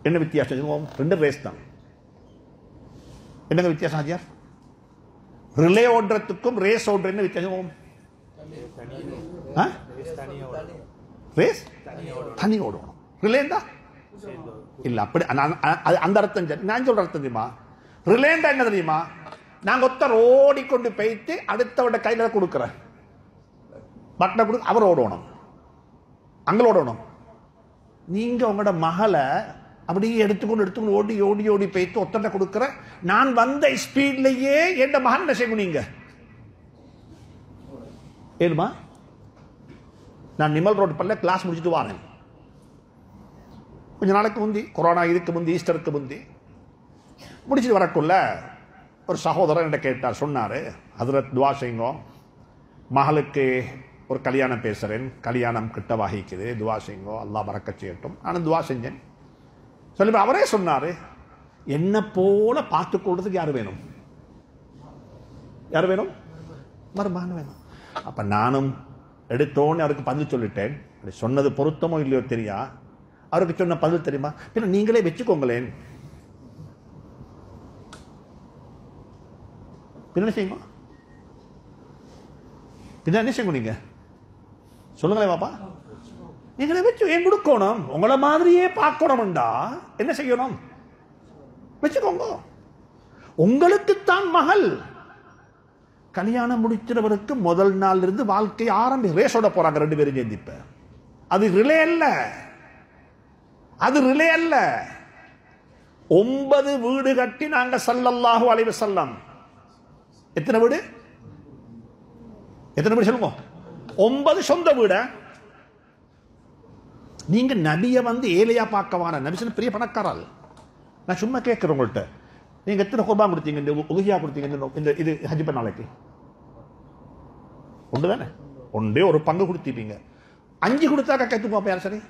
என்ன வித்தியாசம்? ரெண்டு ரேஸ் தான். என்னங்க வித்தியாசம் ஆஜியார் ரிலே ஓடுறதுக்கும் ரேஸ் ஓடுற என்ன வித்தியாசம்? ஆ? ரேஸ் தனி ஓடணும். ரிலேண்டா இல்ல அப்படி நான் அது- அந்த அர்த்தம் நான் சொல்ற அர்த்தம் தெரியுமா? ரிலேந்தா என்ன தெரியுமா? நாங்க ஒருத்தர் ஓடிக்கொண்டு போயிட்டு அடுத்தவட கையில கொடுக்குறேன். பட்டனை கொடுக்க அவர் ஓடணும். அங்கே ஓடணும். நீங்க உங்களோட மகளை அப்படியே எடுத்துக்கொண்டு எடுத்துக்கொண்டு ஓடி ஓடி ஓடி போயிட்டு ஒத்தனை கொடுக்குறேன் நான் வந்த ஸ்பீட்லயே என் மகன் என்ன செய்யணும் நீங்க? ஏழுமா? நான் நிமல் ரோட் பல்ல கிளாஸ் முடிச்சுட்டு வரேன். கொஞ்ச நாளைக்கு முந்தி கொரோனா இதுக்கு முந்தி ஈஸ்டருக்கு முந்தி. முடிச்சுட்டு வரக்குள்ள ஒரு சகோதரர் என்கிட்ட கேட்டார் சொன்னார் அதில் துவா செய்யுங்க. மகளுக்கு ஒரு கல்யாணம் பேசுகிறேன் கல்யாணம் கிட்ட வகிக்குது. துவா செய்யுங்க. அல்லா பறக்க செய்யட்டும். ஆனால் துவா செஞ்சேன். சொல்லி அவரே சொன்னார் என்ன போல பார்த்து கொள்றதுக்கு யார் வேணும்? யார் வேணும்? மருமகன் வேணும். அப்போ நானும் எடுத்தோன்னு அவருக்கு பதில் சொல்லிட்டேன். அப்படி சொன்னது பொருத்தமோ இல்லையோ தெரியா? அவருக்கு சொன்ன பதில் தெரியுமா? பின்ன நீங்களே வச்சுக்கோங்களேன். பின்ன என்ன செய்யுங்க? பின்ன என்ன செய்யுங்க நீங்கள் சொல்லுங்களேன் பாப்பா. எங்களை வச்சு ஏன் கொடுக்கணும்? உங்களை மாதிரியே பார்க்கணும்டா. என்ன செய்யணும்? வச்சுக்கோங்க. உங்களுக்குத்தான் மகள். கல்யாணம் முடிக்கிறவருக்கு முதல் நாள் இருந்து வாழ்க்கை ஆரம்பி ரேஸோட போறாங்க ரெண்டு பேரும் சேர்ந்திப்ப அது ரிலே அல்ல. அது ரிலே அல்ல. ஒன்பது வீடு கட்டி நாங்க சல்லல்லாஹு அலைவு செல்லம் எத்தனை வீடு? எத்தனை வீடு சொல்லுங்க? ஒன்பது சொந்த வீடை? நீங்க நபியை வந்து ஏழையா பார்க்க வான நபிசன் பெரிய பணக்காரால் நான் சும்மா கேட்குறேன் உங்கள்கிட்ட நீங்க எத்தனை குர்பான் கொடுத்தீங்க இந்த உதவியா கொடுத்தீங்க இந்த இந்த இது ஹஜிப நாளைக்கு? ஒன்று தானே? ஒன்றே ஒரு பங்கு கொடுத்திருப்பீங்க. அஞ்சு கொடுத்தாக்கா கத்து பார்ப்போம் யார் சரி?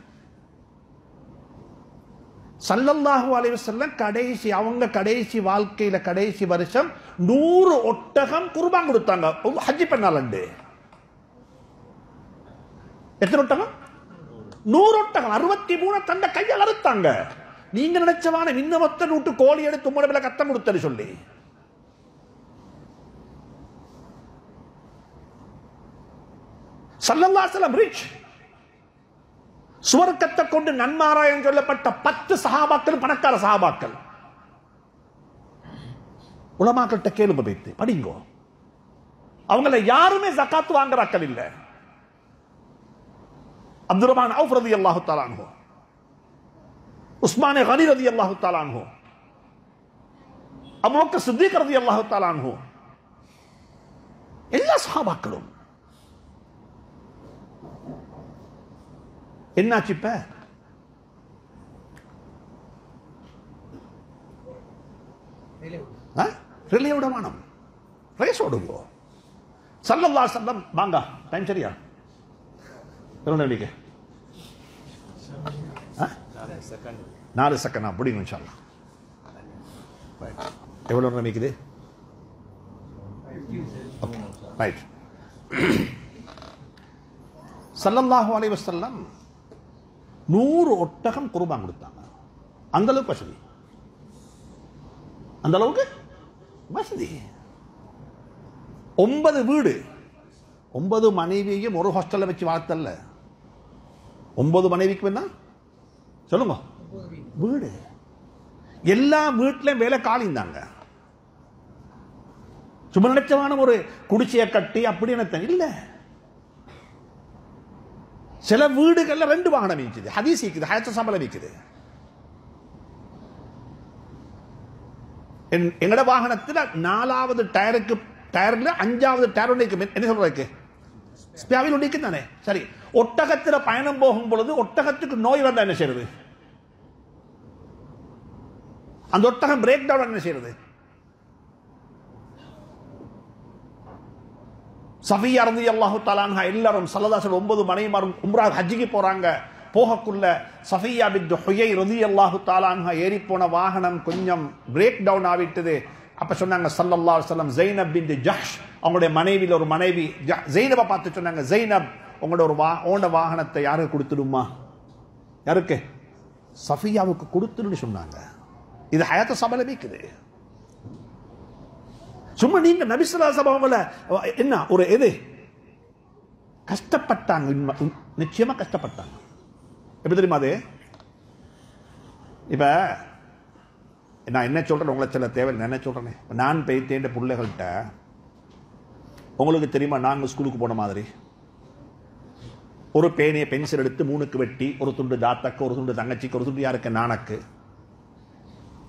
சல்லல்லாஹு அலைஹி கடைசி அவங்க கடைசி வாழ்க்கையில கடைசி வருஷம் நூறு ஒட்டகம் குர்பான் கொடுத்தாங்க. ஹஜ்ஜி பண்ணாலண்டு. எத்தனை ஒட்டகம்? நூறொட்டகம் அறுபத்தி மூணு தந்த கையால் அறுத்தாங்க. நீங்க நினைச்சவான இன்னமொத்த நூட்டு கோழி எடுத்து உம்மட கத்தம் கொடுத்தது சொல்லி. சல்லல்லாசலம் ரிச் சுவர்க்கத்தை கொண்டு நன்மாராயம் சொல்லப்பட்ட பத்து சகாபாக்கள் பணக்கார சகாபாக்கள் உலமாக்கள்கிட்ட கேளுங்க வைத்து படிங்கோ. அவங்கள யாருமே ஜக்காத்து வாங்குறாக்கள் இல்ல. அப்துல் ரஹ்மான் அவுஃப் ரதி அல்லாஹு தாலான்ஹோ உஸ்மானே ஹனி ரதி அல்லாஹு தாலான்ஹோ அபுபக்க சித்திக் ரதி அல்லாஹு தாலான்ஹோ எல்லா சஹாபாக்களும். என்னாச்சு இப்ப? ரிலே விட ரேஸ் ஓடுங்கோ. சல்லல்லா சல்லம் வாங்க டைம் சரியா? திருநெல்வேலிக்கு நாலு செகண்ட் அப்படி இன்ஷால்லா எவ்வளோ நேரம் நிற்குது ரைட் சல்லல்லாஹு அலைஹி நூறு ஒட்டகம் குருபான் கொடுத்தாங்க. அந்த அளவுக்கு வசதி. அந்த அளவுக்கு வசதி. ஒன்பது வீடு. ஒன்பது மனைவியையும் ஒரு ஹாஸ்டல்ல வச்சு வளர்த்தல ஒன்பது மனைவிக்கு என்ன? சொல்லுங்க. வீடு. எல்லா வீட்டிலும் வேலை காலிந்தாங்க. சும்மா நினைச்சவான ஒரு குடிசையை கட்டி அப்படி என்ன இல்ல. சில வீடுகள்ல ரெண்டு வாகனம் விற்குது ஹதீஸ் விற்குது ஹயத்த சம்பளம் விற்குது என்- எங்கட வாகனத்துல நாலாவது டயருக்கு டயர்ல அஞ்சாவது டயர் ஒன்றைக்கு என்ன சொல்றதுக்கு ஸ்பியாவில் ஒன்றைக்கு தானே? சரி. ஒட்டகத்துல பயணம் போகும் பொழுது ஒட்டகத்துக்கு நோய் வந்தால் என்ன செய்யறது அந்த ஒட்டகம் பிரேக் டவுன் என்ன செய்யறது? சஃபியா ரதி அல்லாஹு தாலான்ஹா எல்லாரும் சல்லதாசன் ஒன்பது மனைவிமாரும் உம்ரா ஹஜ்ஜிக்கு போறாங்க. போகக்குள்ள சஃபியா பித் ஹொயை ரதி அல்லாஹு தாலான்ஹா ஏறி போன வாகனம் கொஞ்சம் பிரேக் டவுன் ஆவிட்டது அப்ப சொன்னாங்க சல்லல்லா அலைஹி ஜெய்னப் பின் ஜஹ்ஷ் அவங்களுடைய மனைவியில் ஒரு மனைவி ஜ- பார்த்து சொன்னாங்க ஜெய்னப் உங்களோட ஒரு வா ஓண்ட வாகனத்தை யாருக்கு கொடுத்துடுமா? யாருக்கு? சஃபியாவுக்கு கொடுத்துருன்னு சொன்னாங்க. இது ஹயாத்த சபல மீக்குது சும்மா நீங்க நபிசுல்லா சபாவில் என்ன ஒரு எது? கஷ்டப்பட்டாங்க உண்மை- நிச்சயமா கஷ்டப்பட்டாங்க. எப்படி தெரியுமா அது? இப்ப நான் என்ன சொல்றேன் உங்களை சில தேவை என்ன சொல்றேனே? நான் பெய்தேன் பிள்ளைகள்கிட்ட உங்களுக்கு தெரியுமா நாங்க ஸ்கூலுக்கு போன மாதிரி? ஒரு பேனையை பென்சில் எடுத்து மூணுக்கு வெட்டி ஒரு துண்டு தாத்தக்கு ஒரு துண்டு தங்கச்சிக்கு ஒரு துண்டு யாருக்கு நானக்கு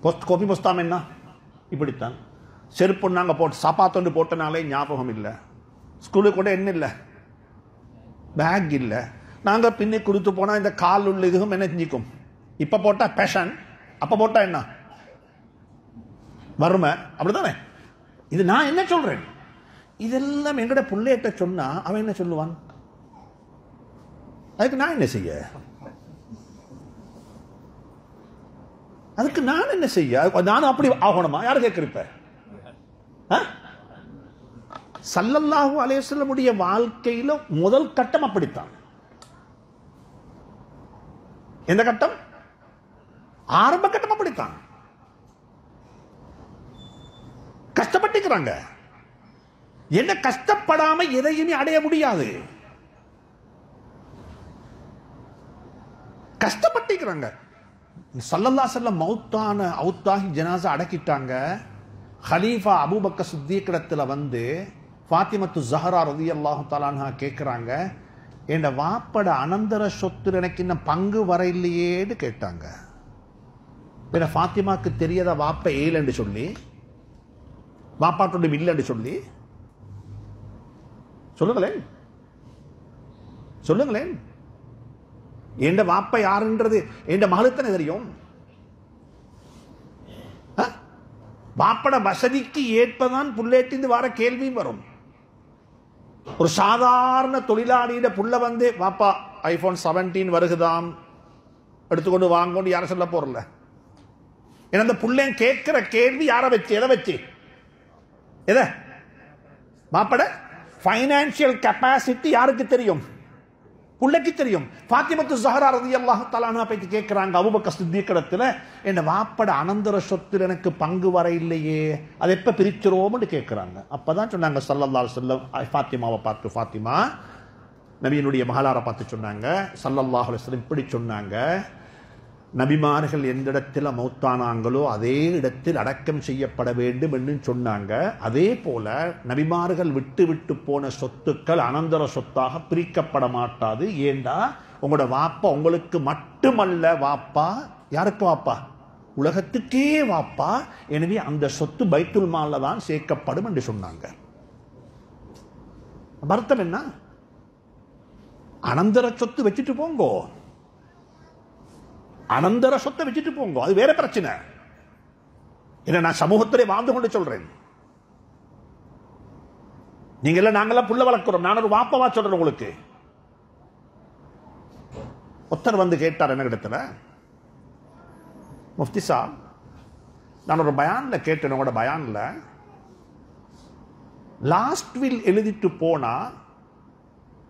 போஸ்ட் கோபி புஸ்தாம் என்ன? இப்படித்தான். செருப்பு நாங்கள் போட்டு சாப்பாத்தொண்டு போட்டனாலே ஞாபகம் இல்லை. ஸ்கூலுக்கு கூட என்ன இல்லை? பேக் இல்லை. நாங்கள் பின்னே கொடுத்து போனால் இந்த கால் உள்ள இதுவும் என்ன செஞ்சிக்கும்? இப்போ போட்டால் பேஷன் அப்போ போட்டால் என்ன? வறுமை அப்படிதானே இது நான் என்ன சொல்கிறேன் இதெல்லாம் எங்கட பிள்ளைகிட்ட சொன்னால் அவன் என்ன சொல்லுவான்? அதுக்கு நான் என்ன செய்ய? அதுக்கு நான் என்ன செய்ய? நானும் அப்படி ஆகணுமா? யார் கேட்கிறப்ப சல்லல்லாஹு அலேசல்லமுடைய வாழ்க்கையில முதல் கட்டம் அப்படித்தான். எந்த கட்டம்? ஆரம்ப கட்டம் அப்படித்தான். கஷ்டப்பட்டுக்கிறாங்க. என்ன கஷ்டப்படாம எதையுமே அடைய முடியாது. கஷ்டப்பட்டுக்கிறாங்க. சல்லல்லா செல்லம் மவுத்தான அவுத்தாகி ஜனாசா அடக்கிட்டாங்க. ஹலீஃபா அபூபக்க சித்தியக்கிடத்துல வந்து ஃபாத்திமத்து ஜஹரா ரதி அல்லாஹு தாலான்ஹா கேட்குறாங்க என் வாப்பட அனந்தர சொத்து எனக்கு இன்னும் பங்கு வர இல்லையேன்னு கேட்டாங்க. பிற ஃபாத்திமாக்கு தெரியாத வாப்ப ஏலன்னு சொல்லி? வாப்பாட்டோட இல்லைன்னு சொல்லி? சொல்லுங்களேன். சொல்லுங்களேன். என் வாப்ப யாருன்றது? என் மகளுத்தனை தெரியும். ஆ? வாப்பட வசதிக்கு ஏற்பதான் புள்ளேட்டிந்து வர கேள்வியும் வரும். ஒரு சாதாரண தொழிலாளியிட புள்ள வந்து வாப்பா ஐபோன் 17 வருகுதாம். எடுத்துக்கொண்டு வாங்கன்னு யாரும் சொல்ல போறல ஏன்னா அந்த புள்ளேன் கேட்கிற கேள்வி யாரை வச்சு எதை வச்சு? எதை? மாப்பட ஃபைனான்சியல் கெப்பாசிட்டி யாருக்கு தெரியும்? உள்ளக்கு தெரியும். பாத்திமத்து ஜஹரா ரலியல்லாஹு தலானா பத்தி கேட்கறாங்க அபுபக்க சித்தியக்கிடத்துல என் வாப்பட அனந்தர சொத்தில் எனக்கு பங்கு வர இல்லையே அதை எப்போ பிரிச்சிரோம்னு அப்போ தான் சொன்னாங்க சல்லல்லால் செல்ல ஃபாத்திமாவை பார்த்து ஃபாத்திமா நபியினுடைய மகளாரை பார்த்து சொன்னாங்க சல்லல்லாஹ் செல்லம் இப்படி சொன்னாங்க நபிமார்கள் எந்த இடத்தில் மௌத்தானாங்களோ அதே இடத்தில் அடக்கம் செய்யப்பட வேண்டும் என்று சொன்னாங்க. அதே போல நபிமார்கள் விட்டு விட்டு போன சொத்துக்கள் அனந்தர சொத்தாக பிரிக்கப்பட மாட்டாது. ஏண்டா? உங்களோட வாப்பா உங்களுக்கு மட்டுமல்ல வாப்பா. யாருக்கு வாப்பா? உலகத்துக்கே வாப்பா. எனவே அந்த சொத்து பைத்துல் மாலில் தான் சேர்க்கப்படும் என்று சொன்னாங்க. அர்த்தம் என்ன? அனந்தர சொத்து வச்சுட்டு போங்கோ. அனந்தர சொத்தை வச்சுட்டு போங்க. அது வேற பிரச்சனை. ஏன்னா நான் சமூகத்திலே வாழ்ந்து கொண்டு சொல்றேன். நீங்க எல்லாம் நாங்கெல்லாம் புள்ள வளர்க்கிறோம். நான் ஒரு வாப்பவா சொல்றேன் உங்களுக்கு. ஒருத்தர் வந்து கேட்டார் என்ன இடத்துல? முஃப்தி சாப் நான் ஒரு பயானில் கேட்டேன் உங்களோட பயானில். லாஸ்ட் வில் எழுதிட்டு போனா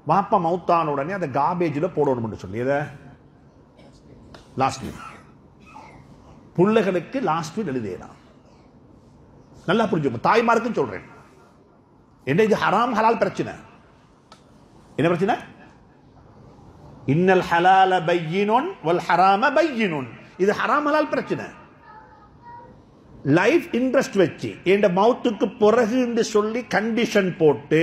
வாப்பா மௌத்தான உடனே அதை காபேஜில் போடணும்னு சொல்லி. இதை லாஸ்ட் வில் பிள்ளைகளுக்கு லாஸ்ட் வில் எழுதிடலாம். நல்லா புரிஞ்சுக்கணும் தாய்மாருக்கும் சொல்றேன். என்ன இது? ஹராம் ஹலால் பிரச்சனை. என்ன பிரச்சனை? இன்னல் ஹலால பையினுன் வல் ஹராம பையினுன். இது ஹராம் ஹலால் பிரச்சனை. லைஃப் இன்ட்ரெஸ்ட் வச்சு என் மவுத்துக்கு பிறகு என்று சொல்லி கண்டிஷன் போட்டு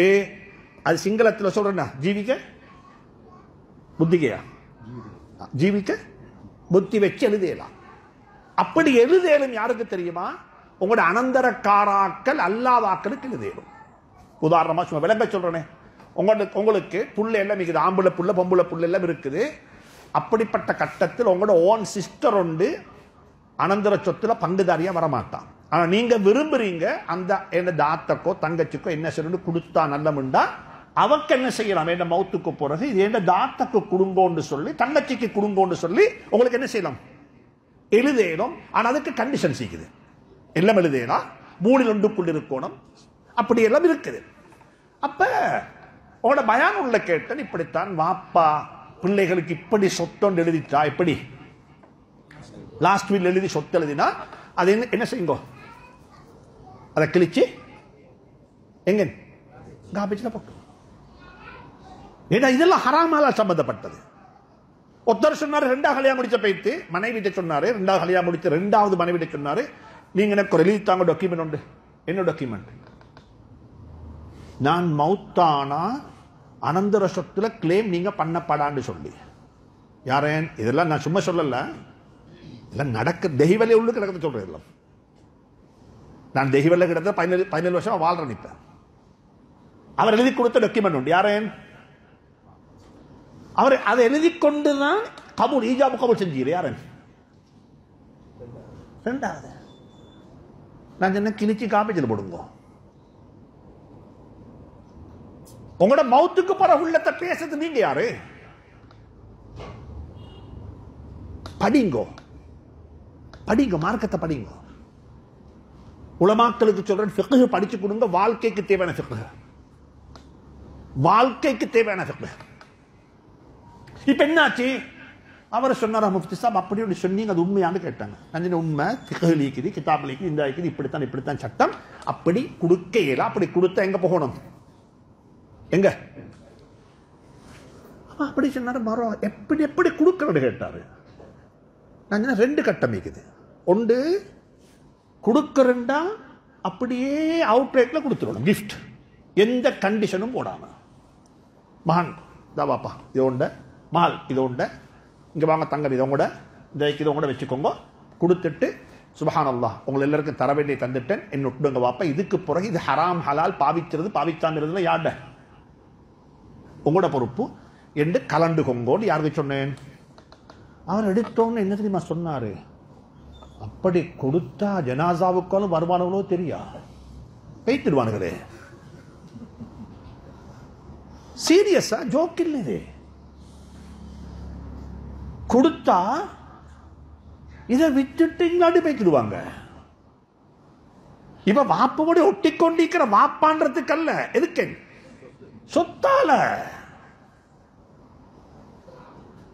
அது சிங்களத்தில் சொல்றேன்னா ஜீவிக்க? புத்திகையா? ஜீவிக்க? புத்தி வச்சு எழுதலாம். அப்படி எழுதேலும் யாருக்கு தெரியுமா? உங்களோட அனந்தரக்காராக்கள் அல்லாதாக்களுக்கு எழுதேலும் உதாரணமா சும்மா விளங்க சொல்றேனே. உங்களுக்கு உங்களுக்கு புள்ள எல்லாம் இருக்குது ஆம்பளை புள்ள பொம்பளை புள்ள எல்லாம் இருக்குது. அப்படிப்பட்ட கட்டத்தில் உங்களோட ஓன் சிஸ்டர் உண்டு. அனந்தர சொத்துல பங்குதாரியா வரமாட்டான். ஆனா நீங்க விரும்புறீங்க அந்த என்ன தாத்தக்கோ தங்கச்சிக்கோ என்ன செய்யணும் கொடுத்தா நல்லமுண்டா அவக்கு என்ன செய்யலாம் என்ன மௌத்துக்கு போறது? இது என்ன தாத்தக்கு குடும்பம்னு சொல்லி தங்கச்சிக்கு குடும்பம்னு சொல்லி உங்களுக்கு என்ன செய்யலாம்? எழுதேனும். ஆனா அதுக்கு கண்டிஷன் செய்யுது எல்லாம் எழுதேனா? மூணில் ஒன்றுக்குள் இருக்கணும். அப்படி எல்லாம் இருக்குது. அப்ப உங்களோட பயான் உள்ள கேட்டன் இப்படித்தான் வாப்பா பிள்ளைகளுக்கு இப்படி சொத்தொண்டு எழுதிட்டா இப்படி? லாஸ்ட் வீல் எழுதி சொத்து எழுதினா அது என்ன என்ன செய்யுங்க? அதை கிழிச்சு எங்க? காபேஜில் போட்டு. ஏன்னா இதெல்லாம் ஹராமால சம்பந்தப்பட்டது? ஒருத்தர் சொன்னார் ரெண்டாவது கல்யாணம் முடிச்ச பைத்து. மனைவிட்ட சொன்னாரு ரெண்டாவது கல்யாணம் முடிச்சு ரெண்டாவது மனைவிட்ட சொன்னாரு. நீங்க எனக்கு ரிலீஸ் தாங்க டாக்குமெண்ட் உண்டு. என்ன டாக்குமெண்ட் நான் மௌத்தானா அனந்தர சொத்துல கிளைம் நீங்க பண்ணப்படான்னு சொல்லி. யாரேன்? இதெல்லாம் நான் சும்மா சொல்லல. எல்லாம் நடக்க தெய்வலே உள்ள கிடக்குது சொல்றேன் எல்லாம் நான் தெய்வல்ல கிடந்த பதினேழு பதினேழு வருஷம் வாழ்றேன் இப்ப. அவர் எழுதி கொடுத்த டாக்குமெண்ட் உண்டு. யாரேன்? அவர் அதை எழுதி கொண்டுதான் கபூல் ஈஜாபு கபூல் செஞ்சீர் யாரன் ரெண்டாவது. நான் சொன்ன கிழிச்சு காப்பேஜில் போடுங்க. உங்களோட மௌத்துக்கு பிறகு உள்ளத்தை பேசுறது நீங்க யாரு? படிங்கோ. படிங்க மார்க்கத்தை படிங்க. உலமாக்களுக்கு சொல்றேன் ஃபிக்கு படிச்சு கொடுங்க வாழ்க்கைக்கு தேவையான ஃபிக்கு வாழ்க்கைக்கு தேவையான ஃபிக்கு இப்ப என்னாச்சு? அவர் சொன்னாரா முஃப்தி சாப் அப்படி ஒன்று சொன்னீங்க அது உண்மையானு கேட்டாங்க. நான் உண்மை திகழிக்குது இருக்குது கிதாப் இந்த இருக்குது இப்படித்தான் இப்படித்தான் சட்டம். அப்படி கொடுக்க இயலா அப்படி கொடுத்தா எங்க போகணும்? எங்க? அப்படி சொன்னார் மரம் எப்படி எப்படி கொடுக்கறது கேட்டாரு. நான் ரெண்டு கட்டம் இருக்குது ஒன்று கொடுக்கறண்டா அப்படியே அவுட்ரேட்டில் கொடுத்துடணும் கிஃப்ட் எந்த கண்டிஷனும் போடாம. மகான் தாவாப்பா பாப்பா இது உண்ட. மால் இது உண்டு. இங்கே வாங்க தங்கம் இதை கூட இந்த இதை கூட வச்சுக்கோங்க. கொடுத்துட்டு சுபஹானல்லா உங்களை எல்லாருக்கும் தர வேண்டிய தந்துட்டேன். என்ன விட்டுடுங்க வாப்பா. இதுக்கு பிறகு இது ஹராம் ஹலால் பாவிக்கிறது பாவிச்சாங்கிறதுல யார்ட? உங்களோட பொறுப்பு. என்று கலண்டு கொங்கோன்னு யாருக்கு சொன்னேன்? அவர் எடுத்தோன்னு என்ன தெரியுமா சொன்னார்? அப்படி கொடுத்தா ஜனாசாவுக்காலும் வருவானவங்களோ தெரியா? பெய்த்திடுவானுங்களே. சீரியஸா? ஜோக் இல்லை கொடுத்தா இதை விட்டுட்டு இங்காடி போய்க்கிடுவாங்க இவ வாப்போட ஒட்டி கொண்டிருக்கிற வாப்பான்றதுக்கல்ல. எதுக்கு? சொத்தால.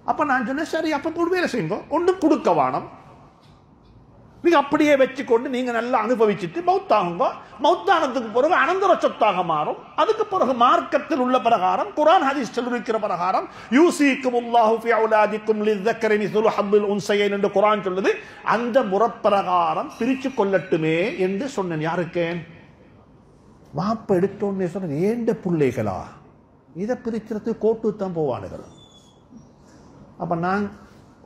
அப்ப நான் சொன்னேன் சரி அப்ப போடு வேலை செய்யுங்க. ஒன்று கொடுக்க வானம் நீங்க அப்படியே வச்சுக்கொண்டு நீங்க நல்லா அனுபவிச்சுட்டு மௌத்தாகுங்க. மௌத்தானத்துக்கு பிறகு அனந்தர சொத்தாக மாறும். அதுக்கு பிறகு மார்க்கத்தில் உள்ள பிரகாரம் குரான் ஹதீஸ் சொல்லிருக்கிற பிரகாரம் யூசிக்கும் உல்லாஹு அவுலாதிக்கும் லிzzக்கரி மிஸ்லு ஹப்பில் உன்சையன் என்று குரான் சொல்லுது. அந்த முறப்பிரகாரம் பிரிச்சு கொள்ளட்டுமே என்று சொன்னேன். யாருக்கேன் வாப்ப எடுத்தோன்னே சொன்ன ஏண்ட பிள்ளைகளா? இதை பிரிக்கிறதுக்கு கோட்டு தான் போவானுகள்? அப்ப நான்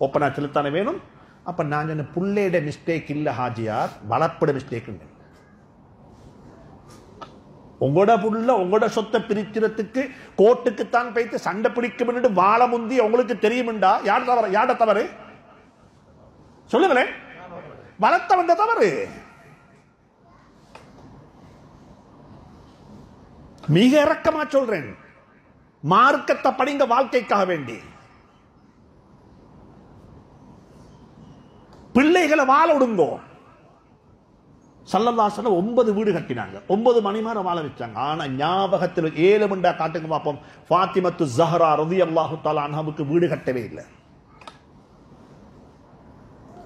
ஒப்பனா செலுத்தானே வேணும்? அப்ப நான் சொன்ன பிள்ளையிட மிஸ்டேக் இல்ல ஹாஜியார். வளப்பட மிஸ்டேக் உங்களோட புள்ள உங்களோட சொத்தை பிரிக்கிறதுக்கு கோர்ட்டுக்குத்தான் போய்த்து சண்டை பிடிக்கும் வாழ முந்தி உங்களுக்கு தெரியுமெண்டா? யார் தவறு? யாட தவறு? சொல்லுங்களேன் வளர்த்த வந்த தவறு. மிக இறக்கமா சொல்றேன். மார்க்கத்தை படிங்க வாழ்க்கைக்காக வேண்டி. பிள்ளைகளை வாழ விடுங்கோ. சல்லல்லாசன ஒன்பது வீடு கட்டினாங்க. ஒன்பது மணி நேரம் வாழ வச்சாங்க. ஆனா ஞாபகத்தில் ஏழு மண்டா காட்டுங்க பார்ப்போம் ஃபாத்திமத்து ஜஹரா ரதி அல்லாஹு தாலா அன்ஹாவுக்கு வீடு கட்டவே இல்லை.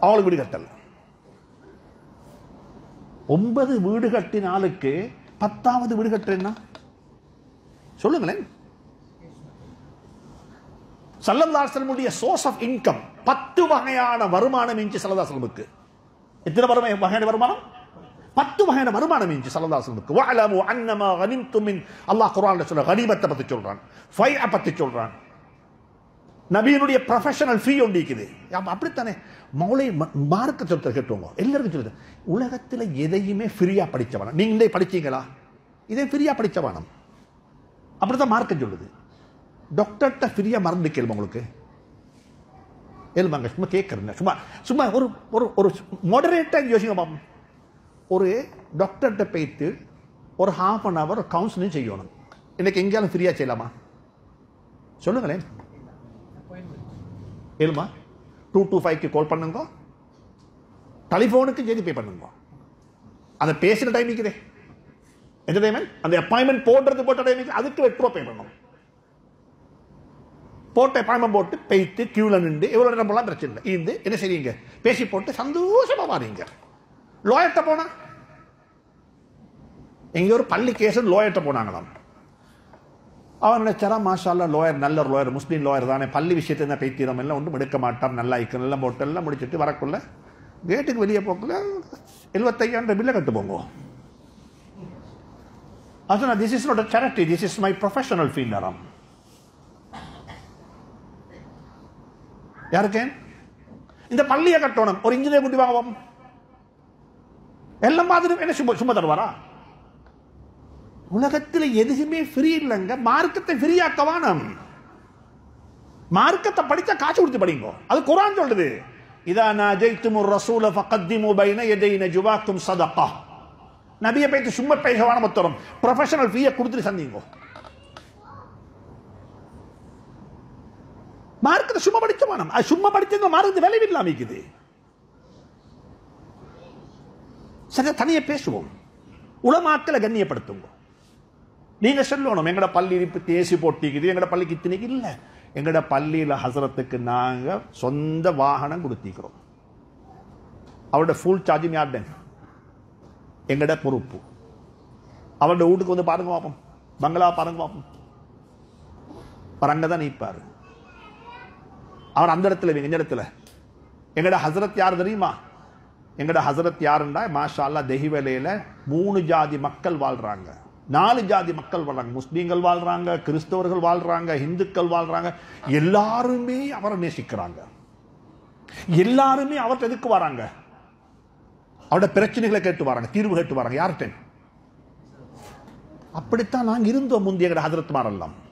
அவளுக்கு வீடு கட்டல. ஒன்பது வீடு கட்டினாலுக்கு பத்தாவது வீடு கட்டுறேன்னா? சொல்லுங்களேன். சல்லல்லாசலமுடைய சோர்ஸ் ஆஃப் இன்கம் பத்து வகையான வருமானம் இஞ்சி சல்லதாசலமுக்கு எத்தனை வருமை? வகையான வருமானம்? பத்து வகையான வருமானம் இன்ச்சு சல்லதாசலமுக்கு வஅலமு அன்னமா கனிம்தும் மின் அல்லாஹ் குர்ஆன்ல சொல்ற கனிமத்தை பத்தி சொல்றான். ஃபைஅ பத்தி சொல்றான். நபியினுடைய ப்ரொஃபஷனல் ஃபீ ஒன்று இருக்குது. அப்படித்தானே? மௌலை மார்க்க சொல்ற கேட்டுவோங்க எல்லாருக்கும் சொல்லுது. உலகத்தில் எதையுமே ஃப்ரீயா படித்தவனம் நீங்களே படிச்சீங்களா? இதே வனம். அப்படி தான் மார்க்கம் சொல்லுது. டாக்டர்கிட்ட ஃப்ரீயாக மருந்து கேள்வி உங்களுக்கு எழுமாங்க சும்மா கேட்குறேங்க சும்மா சும்மா ஒரு ஒரு ஒரு மாடரேட்டாக யோசிங்க பாப்போம் ஒரு டாக்டர்கிட்ட போயிட்டு ஒரு ஹாஃப் அன் ஹவர் கவுன்சிலிங் செய்யணும் இன்னைக்கு எங்கேயாலும் ஃப்ரீயாக செய்யலாமா சொல்லுங்களேன் ஏழுமா டூ டூ ஃபைவ்க்கு கால் பண்ணுங்க டெலிஃபோனுக்கு செய்தி பே பண்ணுங்க அந்த பேசுகிற டைம் எந்த டைம் அந்த அப்பாயின்மெண்ட் போடுறது போட்ட டைம் அதுக்கு எட்டு ரூபா பே பண்ணணும் போட்ட அப்பாயின்மெண்ட் போட்டு பெய்த்து கியூவில் நின்று எவ்வளோ நேரம் போலாம் பிரச்சனை இல்லை. இருந்து என்ன செய்றீங்க? பேசி போட்டு சந்தோஷமாக வாரீங்க. லோயர்கிட்ட போனால் எங்கே ஒரு பள்ளி கேஸ் லோயர்ட்ட போனாங்களாம். அவன் நினைச்சாரா மாஷால்லா லோயர் நல்ல லோயர் முஸ்லீம் லோயர் தானே. பள்ளி விஷயத்தை தான் பைத்தியம் எல்லாம் ஒன்றும் எடுக்க மாட்டான். நல்லா ஐக்கன் நல்லா போட்டு எல்லாம் முடிச்சுட்டு வரக்குள்ள கேட்டுக்கு வெளியே போக்கல எழுபத்தையாயிரம் பில்லை கட்டு போங்க. அதான் this is not a charity this is my professional ஃபீல்டராம் யாருக்கு? இந்த பள்ளியை கட்டணும். ஒரு இன்ஜினியர் குட்டி வாங்குவோம். எல்லாம் பார்த்துட்டு என்ன சும்மா சும்மா தருவாரா? உலகத்தில் எதுவுமே ஃப்ரீ இல்லைங்க. மார்க்கத்தை ஃப்ரீயாக்க வேணும். மார்க்கத்தை படித்தா காசு கொடுத்து படிங்க. அது குரான் சொல்றது இதா நஜைத்தும் ரசூல ஃபக்கத்திமு பைன எதைன ஜுவாக்கும் சதப்பா நபியை பைத்து சும்மா பேசவான வேணும் மொத்தம் ப்ரொஃபஷனல் ஃபீயை கொடுத்துட்டு சந்திங்கோ. மார்க்கத்தை சும்மா படிச்ச வேணும் அது சும்மா படிச்சது மார்க்கத்து விளைவு இல்லாம இருக்குது. சரி தனியை பேசுவோம். உலமாக்களை கண்ணியப்படுத்துங்க. நீங்க சொல்லணும் எங்கட பள்ளி இருப்பு தேசி போட்டிக்குது எங்கட பள்ளிக்கு இத்தனைக்கு இல்ல. எங்கட பள்ளியில ஹசரத்துக்கு நாங்க சொந்த வாகனம் கொடுத்திக்கிறோம் அவரோட ஃபுல் சார்ஜும் யார்ட எங்கட பொறுப்பு. அவரோட வீட்டுக்கு வந்து பாருங்க பார்ப்போம் பங்களா பாருங்க பார்ப்போம் அங்கே தான் நிற்பாரு அவர் அந்த இடத்துல வைங்க, இந்த இடத்துல? எங்கட ஹசரத் யார் தெரியுமா? எங்கட ஹசரத் யாருன்னா மாஷா அல்லா தெஹிவலையில மூணு ஜாதி மக்கள் வாழ்றாங்க. நாலு ஜாதி மக்கள் வாழ்றாங்க. முஸ்லீம்கள் வாழ்றாங்க கிறிஸ்தவர்கள் வாழ்றாங்க இந்துக்கள் வாழ்றாங்க. எல்லாருமே அவரை நேசிக்கிறாங்க. எல்லாருமே அவர்கிட்ட எதுக்கு வராங்க? அவரோட பிரச்சனைகளை கேட்டு வராங்க தீர்வு கேட்டு வராங்க. யார்கிட்ட? அப்படித்தான் நாங்கள் இருந்தோம் முந்தைய எங்கட மாறலாம்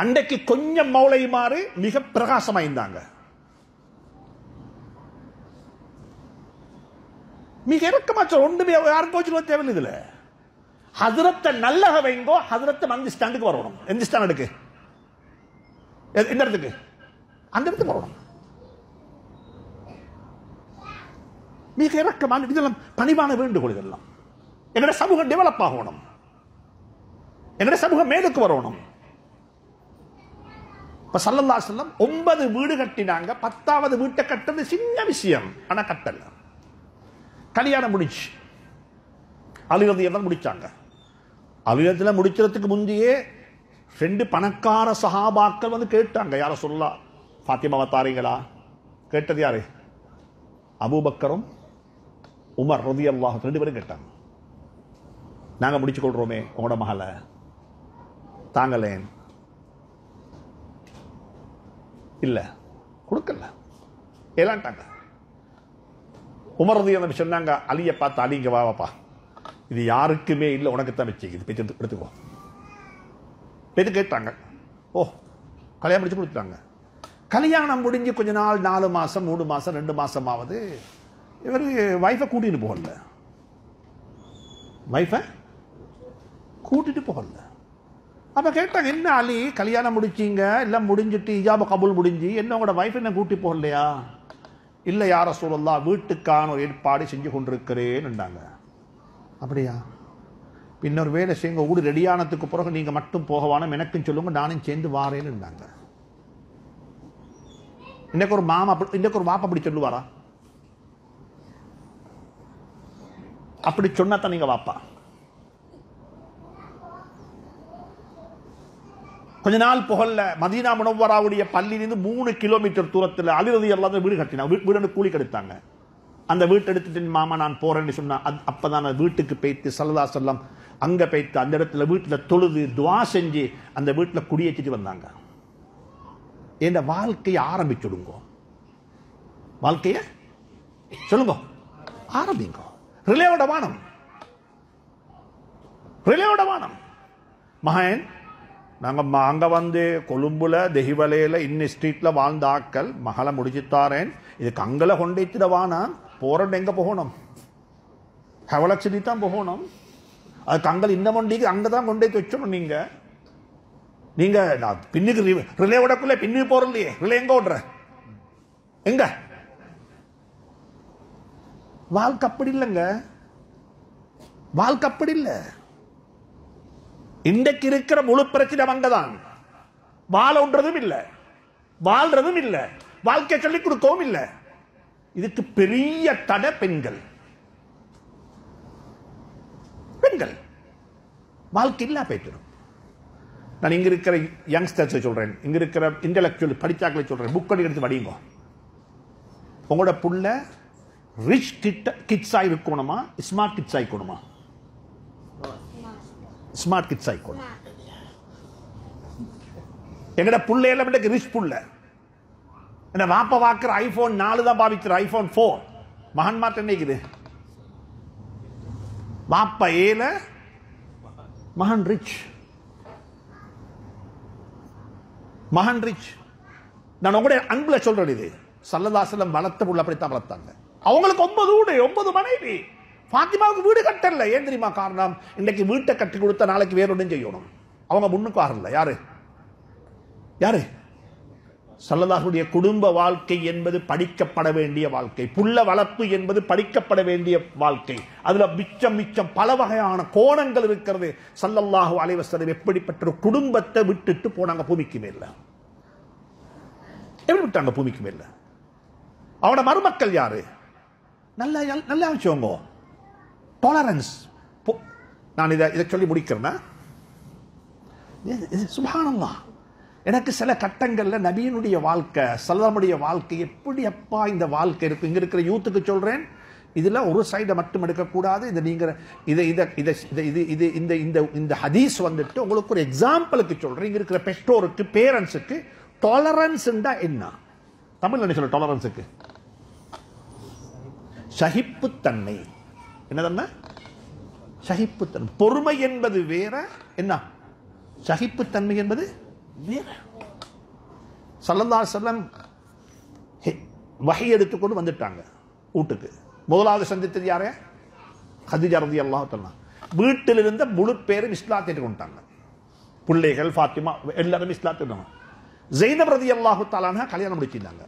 அன்றைக்கு கொஞ்சம் மௌளை மாறி மிக பிரகாசமாயிருந்தாங்க மிக இறக்கமா ஒன்றுமே யாருக்கும் சொல்ல தேவையில்லை இதுல. ஹசரத்தை நல்லக வைங்கோ ஹசரத்தை அந்த ஸ்டாண்டுக்கு வரணும். எந்த ஸ்டாண்டுக்கு எ- எந்த இடத்துக்கு? அந்த இடத்துக்கு வரணும். மிக இறக்கமான இதெல்லாம் பணிவான வேண்டுகோள் இதெல்லாம். எங்கட சமூகம் டெவலப் ஆகணும். என்னோட சமூகம் மேலுக்கு வரணும். இப்போ சல்லல்லா செல்லம் ஒன்பது வீடு கட்டினாங்க. பத்தாவது வீட்டை கட்டுறது சின்ன விஷயம். ஆனால் கட்டல. கல்யாணம் முடிச்சு அலுவலகம் தான் முடித்தாங்க அலுவலகத்தில் முடிக்கிறதுக்கு முந்தையே ரெண்டு பணக்கார சஹாபாக்கள் வந்து கேட்டாங்க. யார சொல்லா ஃபாத்திமாவை தாரீங்களா கேட்டது யாரு? அபூபக்கரும் உமர் ரதி அல்லாஹ் ரெண்டு பேரும் கேட்டாங்க. நாங்கள் முடிச்சு கொள்கிறோமே உங்களோட மகளை. தாங்களேன். இல்ல. கொடுக்கல. ஏலான்ட்டாங்க உமர் ரதி அந்த சொன்னாங்க அலியை பார்த்து அலிங்க வாப்பா. இது யாருக்குமே இல்லை உனக்கு தான் வச்சு இது போய் எடுத்துக்கோ. போயிட்டு கேட்டாங்க. ஓ கல்யாணம் முடிச்சு கொடுத்துட்டாங்க. கல்யாணம் முடிஞ்சு கொஞ்ச நாள் நாலு மாசம் மூணு மாசம் ரெண்டு மாசம் ஆகுது இவர் வைஃபை கூட்டிட்டு போகல. வைஃபை கூட்டிட்டு போகல. அப்போ கேட்டாங்க என்ன அலி கல்யாணம் முடிச்சீங்க? எல்லாம் முடிஞ்சிட்டு இஜாப கபூல் முடிஞ்சு என்ன உங்களோட வைஃப் என்ன கூட்டி போகலையா? இல்லை யார சூழல்லா வீட்டுக்கான ஒரு ஏற்பாடு செஞ்சு கொண்டிருக்கிறேன்னுண்டாங்க அப்படியா? பின்னொரு வேலை செய்யுங்க ஊடு ரெடியானதுக்கு பிறகு நீங்கள் மட்டும் போகவானம் எனக்கும் சொல்லுங்க நானும் சேர்ந்து வாரேன்னுண்டாங்க இன்னைக்கு ஒரு மாமா அப்படி- இன்னைக்கு ஒரு மாப்பா அப்படி சொல்லுவாரா? அப்படி சொன்னா தான் நீங்கள் வாப்பா. கொஞ்ச நாள் புகழ்ல மதீனா முனவராவுடைய பள்ளியிலிருந்து மூணு கிலோமீட்டர் தூரத்தில் அலிரதி எல்லாத்தையும் வீடு கட்டினா வீடு கூலி கெடுத்தாங்க. அந்த வீட்டை எடுத்துட்டு மாமா நான் போறேன்னு சொன்னா அப்பதான் வீட்டுக்கு போய்த்து சல்லதா செல்லம் அங்க போய்த்து அந்த இடத்துல வீட்டுல தொழுது துவா செஞ்சு அந்த வீட்டுல குடியேற்றிட்டு வந்தாங்க. என் வாழ்க்கையை ஆரம்பிச்சுடுங்க. வாழ்க்கைய? சொல்லுங்க. ஆரம்பிங்க. ரிலேவோட வானம். ரிலேவோட வானம். மகன் நாங்கள் அங்கே வந்து கொழும்புல தெஹிவலையில இன்ன ஸ்ட்ரீட்டில் வாழ்ந்த ஆக்கள் மகளை முடிச்சுத்தாரேன். இது கங்கல கொண்டித்துடவானா? போறோம் எங்கே போகணும்? ஹெவலட்சதி தான் போகணும். அது கங்கல் இந்த அங்கே தான் கொண்டு போய் வச்சணும் நீங்கள் நீங்கள் நான் பின்னுக்கு ரிலே விடக்குள்ளே பின்னு போறது இல்லையே ரிலே எங்கே ஓடுற? எங்க? வாழ்க்கை அப்படி இல்லைங்க. வாழ்க்கை அப்படி இல்லை. இன்றைக்கு இருக்கிற முழு பிரச்சனை அங்கதான். வாழன்றதும் இல்லை. வாழ்றதும் இல்லை. வாழ்க்கை சொல்லிக் கொடுக்கவும் இல்ல. இதுக்கு பெரிய தடை பெண்கள். பெண்கள். வாழ்க்கை இல்லா போயிட்டு நான் இங்க இருக்கிற யங்ஸ்டர்ஸ் சொல்றேன். இங்க இருக்கிற இன்டலெக்சுவல் படிச்சாக்களை சொல்றேன். புக் எடுத்து படியுங்க. உங்களோட புள்ள ரிச் கிட்ட கிட்ஸா இருக்கணுமா? ஸ்மார்ட் கிட்ஸா இருக்கணுமா? ஸ்மார்ட் கிட்ஸ் ஆயிக்கணும் எங்கட புள்ள எல்லாம் இன்றைக்கு ரிச் புள்ள. என்ன வாப்ப வாக்குற ஐபோன் நாலு தான் பாவிக்கிற ஐபோன் ஃபோர் மகன் மாற்றம் என்னைக்குது வாப்ப ஏல மகன் ரிச் மகன் ரிச் நான் உங்களுடைய அன்புல சொல்றேன் இது. சல்லதாசலம் வளர்த்த புள்ள அப்படித்தான் வளர்த்தாங்க. அவங்களுக்கு ஒன்பது வீடு ஒன்பது மனைவி. பாத்திமாவுக்கு வீடு கட்டல. ஏன் தெரியுமா காரணம்? இன்னைக்கு வீட்டை கட்டி கொடுத்த நாளைக்கு வேற ஒன்றும் செய்யணும். அவங்க முன்னுக்கு ஆறல யாரு? யாரு? சல்லதாஹுடைய குடும்ப வாழ்க்கை என்பது படிக்கப்பட வேண்டிய வாழ்க்கை. புள்ள வளர்ப்பு என்பது படிக்கப்பட வேண்டிய வாழ்க்கை. அதுல மிச்சம் மிச்சம் பல வகையான கோணங்கள் இருக்கிறது. சல்லல்லாஹு அலைவசலம் எப்படிப்பட்ட ஒரு குடும்பத்தை விட்டுட்டு போனாங்க? பூமிக்கு மேல. எப்படி விட்டாங்க? பூமிக்கு மேல. அவனோட மருமக்கள் யாரு? நல்லா நல்லா வச்சுக்கோங்க. டாலரன்ஸ் நான் இதை இதை சொல்லி முடிக்கிறேன்னா சுபானல்லா எனக்கு சில கட்டங்களில் நபியினுடைய வாழ்க்கை சல்லமுடைய வாழ்க்கை எப்படி அப்பா இந்த வாழ்க்கை இருக்கு? இங்கே இருக்கிற யூத்துக்கு சொல்கிறேன் இதில் ஒரு சைடை மட்டும் எடுக்கக்கூடாது. இந்த நீங்கள் இதை இதை இதை இதை இது இது இந்த இந்த இந்த ஹதீஸ் வந்துட்டு உங்களுக்கு ஒரு எக்ஸாம்பிளுக்கு சொல்கிறேன் இங்கே இருக்கிற பெற்றோருக்கு பேரண்ட்ஸுக்கு டாலரன்ஸுண்டா என்ன? தமிழ் என்ன சொல்ல டாலரன்ஸுக்கு சகிப்புத்தன்மை. என்னதன்ன சகிப்புத்தன்மை. பொறுமை என்பது வேற என்ன? சகிப்புத்தன்மை என்பது வேற. சல்லல்லா செல்லம் வகை எடுத்துக்கொண்டு வந்துட்டாங்க வீட்டுக்கு. முதலாவது சந்தித்தது யாரே? ஹதிஜா ரதி அல்லாஹ் வீட்டில் இருந்த முழு பேரும் இஸ்லாத்திட்டு கொண்டாங்க பிள்ளைகள் ஃபாத்திமா எல்லாரும் இஸ்லாத்திட்டு ஜெயினப் ரதி அல்லாஹு தாலானா கல்யாணம் முடிச்சிருந்தாங்க.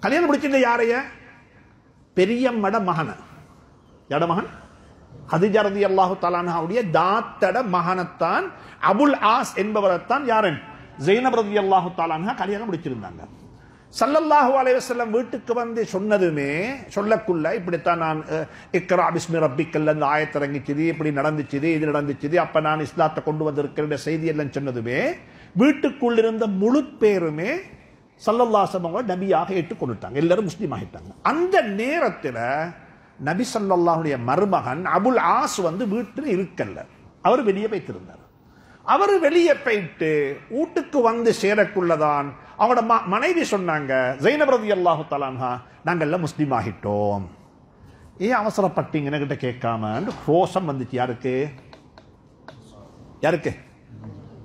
கல்யாணம் முடிச்சிருந்த யாரைய? பெரியம்மட மகன. எடமகன் ஹதிஜரதி அல்லாஹு தலானாவுடைய தாத்தட மகனத்தான் அபுல் ஆஸ் என்பவரைத்தான் யாரன்? ஜெயினப் ரதி அல்லாஹு தாலானா கல்யாணம் முடிச்சிருந்தாங்க. சல்லல்லாஹு அலைவசல்லம் வீட்டுக்கு வந்து சொன்னதுமே சொல்லக்குள்ள இப்படித்தான் நான் அஹ், இக்ரா பிஸ்மி ரப்பிக்கல்ல இந்த ஆயத்திறங்கிச்சுது இப்படி நடந்துச்சுது இது நடந்துச்சுது அப்ப நான் இஸ்லாத்தை கொண்டு வந்திருக்கிற செய்தி எல்லாம் சொன்னதுமே வீட்டுக்குள் இருந்த முழு பேருமே சல்லல்லாசம் அவங்க நபியாக ஏற்றுக்கொண்டுட்டாங்க எல்லாரும் முஸ்லீம் ஆகிட்டாங்க. அந்த நேரத்தில் நபி ஸல்லல்லாஹுடைய மருமகன் அபுல் ஆஸ் வந்து வீட்டில் இருக்கல்ல. அவர் வெளியே போய்த்திருந்தார். அவர் வெளியே போயிட்டு வீட்டுக்கு வந்து சேரக்குள்ளதான் அவங்களோட ம- மனைவி சொன்னாங்க ஜெயினபிரதி அல்லாஹு தலான்ஹா நாங்கள்லாம் முஸ்லீம் ஆகிட்டோம். ஏன் அவசரப்பட்டீங்கன்னு கிட்ட கேட்காம ரோஷம் வந்துச்சு. யாருக்கு? யாருக்கு?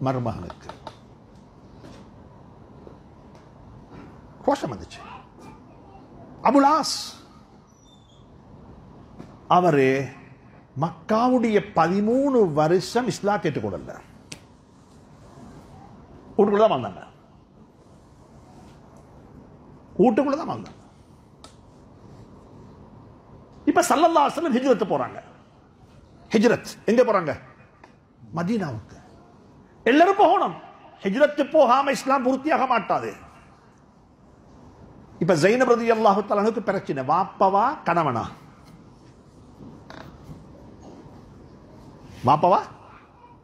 மருமகனுக்கு. ரோஷம் வந்துச்சு அபுலாஸ் அவரு மக்காவுடைய பதிமூணு வருஷம் இஸ்லாம் கேட்டுக்கொள்ளல வீட்டுக்குள்ள தான் வாழ்ந்தாங்க வீட்டுக்குள்ள தான் வாழ்ந்தாங்க இப்ப சல்லல்லா அலுவலம் ஹிஜ்ரத்து போறாங்க. ஹிஜ்ரத் எங்க போறாங்க? மதீனாவுக்கு. எல்லாரும் போகணும். ஹிஜ்ரத்து போகாம இஸ்லாம் பூர்த்தியாக மாட்டாது. இப்ப ஜைனப் ரதி அல்லாஹு தலனுக்கு பிரச்சனை. வாப்பவா கணவனா? வாப்பவா?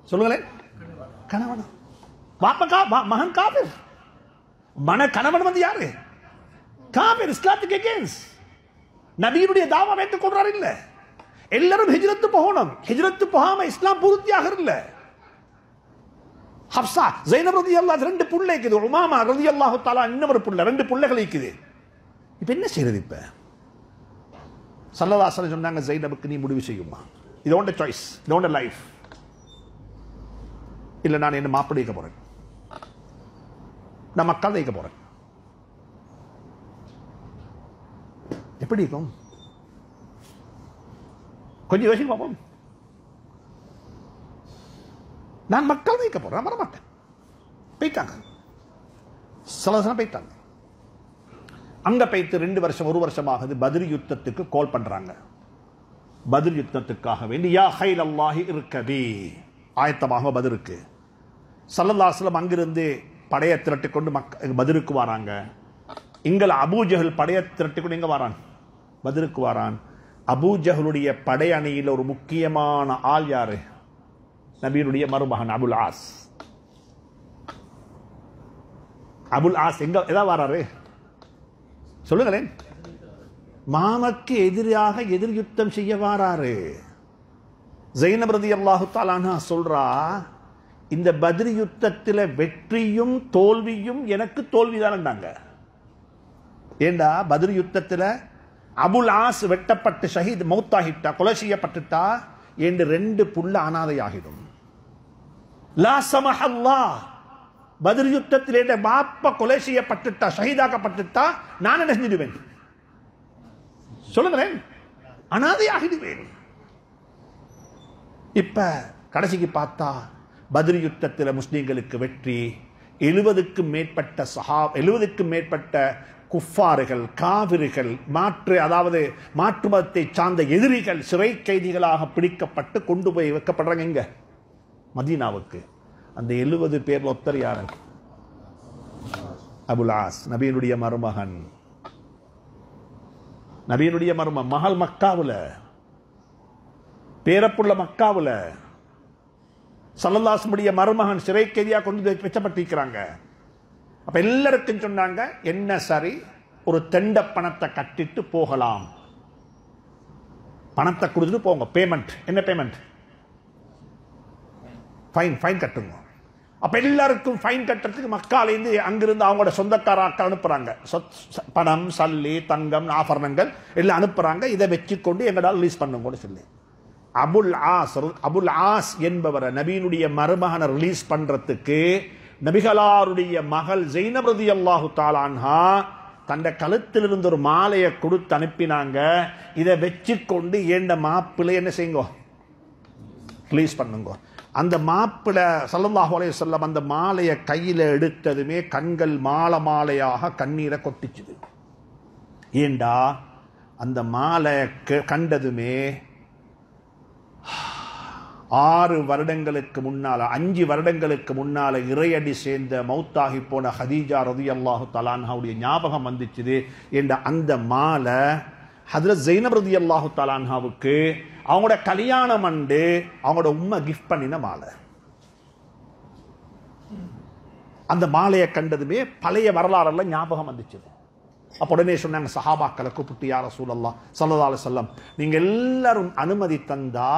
சொல்லுங்களேன். கணவனா. வாப்ப கா மகன் காபிர். மன கணவன் வந்து யாரு? காபிர் இஸ்லாத்துக்கு எகேன்ஸ் நபியினுடைய தாவா வைத்துக் கொள்றாரு இல்ல. எல்லாரும் ஹிஜ்ரத்து போகணும். ஹிஜ்ரத்து போகாம இஸ்லாம் பூர்த்தியாக இல்ல. ஹப்சா ஜைனப் ரதி அல்லாஹ் ரெண்டு புள்ளை இருக்குது. உமாமா ரதி அல்லாஹு தாலா இன்னொரு புள்ள ரெண்டு புள்ளைகள் இருக்குது. இப்ப என்ன செய்யறது இப்ப? சல்லதாசன் சொன்னாங்க ஜெய்னபுக்கு நீ முடிவு செய்யுமா? இது உண்ட சாய்ஸ் இது உண்ட லைஃப் இல்ல நான் என்ன மாப்பிள்ளை வைக்க போறேன். நான் மக்கள் வைக்க போறேன். எப்படி இருக்கும்? கொஞ்சம் யோசிக்க பார்ப்போம். நான் மக்கள் வைக்க போறேன் நான் வரமாட்டேன். போயிட்டாங்க. சலசனம் போயிட்டாங்க. அங்க பைத்து ரெண்டு வருஷம் ஒரு வருஷம் ஆகுது பதில் யுத்தத்துக்கு கால் பண்றாங்க. பதில் யுத்தத்துக்காக வேண்டி யா ஹைல் அல்லாஹி இருக்கபி ஆயத்தமாக பதிலுக்கு சல்லல்லாஸ்லம் அங்கிருந்து படையை திரட்டி கொண்டு மக்க பதிலுக்கு வராங்க. இங்கள் அபூஜகல் படையை திரட்டி கொண்டு எங்க வரான்? பதிலுக்கு வரான். அபூஜஹலுடைய படை அணியில் ஒரு முக்கியமான ஆள் யாரு? நபியினுடைய மருமகன் அபுல் ஆஸ். அபுல் ஆஸ் எங்க எதா வராரு? சொல்லுங்களேன். மாமக்கு எதிராக எதிர் யுத்தம் செய்ய வாராரு. ஜெயினப் ரதி அல்லாஹு சொல்றா இந்த பத்ரி யுத்தத்தில் வெற்றியும் தோல்வியும் எனக்கு தோல்விதான்டாங்க ஏண்டா பத்ரி யுத்தத்தில் அபுல் ஆஸ் வெட்டப்பட்டு ஷஹீத் மௌத்தாகிட்டா கொலை செய்யப்பட்டுட்டா என்று ரெண்டு புள்ள அனாதையாகிடும். லா சமஹல்லா பதில் யுத்தத்தில் என் பாப்ப கொலை செய்யப்பட்டுட்டா ஷஹீதாக்கப்பட்டுட்டா நான் என்ன செஞ்சிடுவேன்? சொல்லுங்களேன். அனாதையாகிடுவேன். இப்ப கடைசிக்கு பார்த்தா பதில் யுத்தத்தில் முஸ்லீம்களுக்கு வெற்றி எழுபதுக்கும் மேற்பட்ட சஹா எழுபதுக்கும் மேற்பட்ட குஃபாறுகள் காவிரிகள் மாற்று அதாவது மாற்று மதத்தை சார்ந்த எதிரிகள் சிறை கைதிகளாக பிடிக்கப்பட்டு கொண்டு போய் வைக்கப்படுறாங்க எங்க? மதீனாவுக்கு. அந்த எழுபது பேர் ஒத்தர் யாரு? அபுலாஸ் நபியனுடைய மருமகன். நபியனுடைய மருமகன் மகள் மக்காவுல. பேரப்புள்ள மக்காவுல. சல்லல்லாசனுடைய மருமகன் சிறை கொண்டு போய் வச்சப்பட்டிருக்கிறாங்க அப்ப எல்லாருக்கும் சொன்னாங்க என்ன சரி? ஒரு தெண்ட பணத்தை கட்டிட்டு போகலாம். பணத்தை கொடுத்துட்டு போங்க. பேமெண்ட் என்ன பேமெண்ட் ஃபைன் ஃபைன் கட்டுங்க. அப்ப எல்லாருக்கும் ஃபைன் கட்டுறதுக்கு மக்காலேருந்து அங்கிருந்து அவங்களோட சொந்தக்காராக்கள் அனுப்புறாங்க. சொத்- பணம் சல்லி தங்கம் ஆபரணங்கள் எல்லாம் அனுப்புறாங்க. இதை வச்சுக்கொண்டு எங்களால் ரிலீஸ் பண்ணுங்கன்னு சொல்லி. அபுல் ஆஸ் அபுல் ஆஸ் என்பவரை நபீனுடைய மருமகனை ரிலீஸ் பண்றதுக்கு நபிகளாருடைய மகள் ஜெயினப் அல்லாஹு தாலான்ஹா தன்னை கழுத்தில் இருந்த ஒரு மாலையை கொடுத்து அனுப்பினாங்க. இதை வச்சுக்கொண்டு ஏண்ட மாப்பிள்ளை என்ன செய்யுங்க? ரிலீஸ் பண்ணுங்க. அந்த மாப்பிள சல்லல்லாஹு அலைய வஸல்லம் அந்த மாலையை கையில் எடுத்ததுமே கண்கள் மாலை மாலையாக கண்ணீரை கொட்டிச்சுது. ஏண்டா? அந்த மாலை க- கண்டதுமே ஆறு வருடங்களுக்கு முன்னால் அஞ்சு வருடங்களுக்கு முன்னால் இறையடி சேர்ந்த மௌத்தாகி போன ஹதீஜா ரதி அல்லாஹு தலான்ஹாவுடைய ஞாபகம் வந்துச்சுது. என்ற அந்த மாலை ஹதரத் ஜெயினப் ரதி அல்லாஹு தலான்ஹாவுக்கு அவங்களோட கல்யாணம் அண்டு அவங்களோட உண்மை கிஃப்ட் பண்ணின மாலை. அந்த மாலையை கண்டதுமே பழைய வரலாறெல்லாம் ஞாபகம் வந்துச்சு. அப்போ உடனே சொன்னாங்க சஹாபாக்களை கூப்பிட்டு யார சூழல்லாம் சல்லதால சொல்லம் நீங்கள் எல்லாரும் அனுமதி தந்தா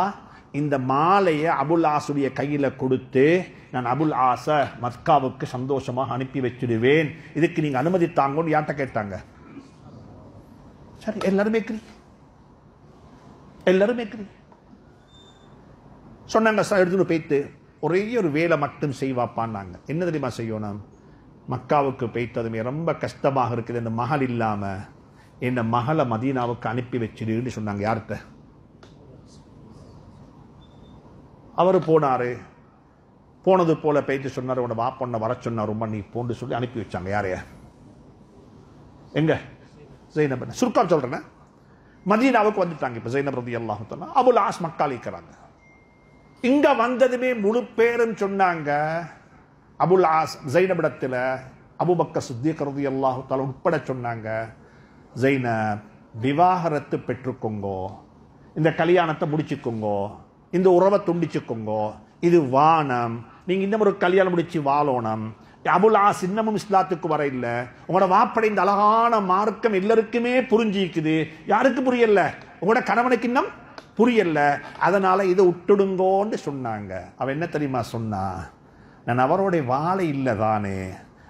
இந்த மாலையை அபுல் ஆசுடைய கையில் கொடுத்து நான் அபுல் ஆச மத்காவுக்கு சந்தோஷமாக அனுப்பி வச்சிடுவேன். இதுக்கு நீங்கள் அனுமதி தாங்கன்னு யார்கிட்ட கேட்டாங்க? சரி எல்லாருமே ஏக்கிறீ எல்லாரும் ஏக்கிறீ சொன்னாங்க சார் எடுத்துன்னு போயிட்டு ஒரே ஒரு வேலை மட்டும் செய்வாப்பான்னாங்க. என்ன தெரியுமா செய்யணும்? மக்காவுக்கு போய்த்ததுமே ரொம்ப கஷ்டமாக இருக்குது. இந்த மகள் இல்லாமல் என்னை மகளை மதீனாவுக்கு அனுப்பி வச்சிடுன்னு சொன்னாங்க. யார்கிட்ட? அவர் போனாரு. போனது போல போயிட்டு சொன்னார். உன வாப்பொண்ண வர சொன்னார் ரொம்ப நீ போன்னு சொல்லி அனுப்பி வச்சாங்க. யாரைய? எங்க? ஜெயினப் சுருக்கம் சொல்றேன். மதீனாவுக்கு வந்துட்டாங்க. இப்போ ஜெயினப் ரதி அல்லாஹ் அபுல் ஆஸ் மக்கள் இருக்கிறாங்க. வந்ததுமே முழு பேரும் சொன்னாங்க அபுல் ஆஸ் ஜெயினபிடத்தில் அபுபக்க சித்திக் ரதி அல்லாஹு உட்பட சொன்னாங்க ஜெயின விவாகரத்து பெற்றுக்கோங்கோ இந்த கல்யாணத்தை முடிச்சுக்கோங்கோ இந்த உறவை துண்டிச்சுக்கோங்கோ இது வானம். நீங்கள் இந்த ஒரு கல்யாணம் முடிச்சு வாழணும். அபுலா சின்னமும் இஸ்லாத்துக்கு வர இல்ல. உங்களோட வாப்படை இந்த அழகான மார்க்கம் எல்லாருக்குமே புரிஞ்சிக்குது. யாருக்கு புரியல? உங்களோட கணவனுக்கு இன்னும் புரியல. அதனால இதை விட்டுடுங்கோன்னு சொன்னாங்க. அவன் என்ன தெரியுமா சொன்னா? நான் அவரோடைய வாழை இல்லை தானே.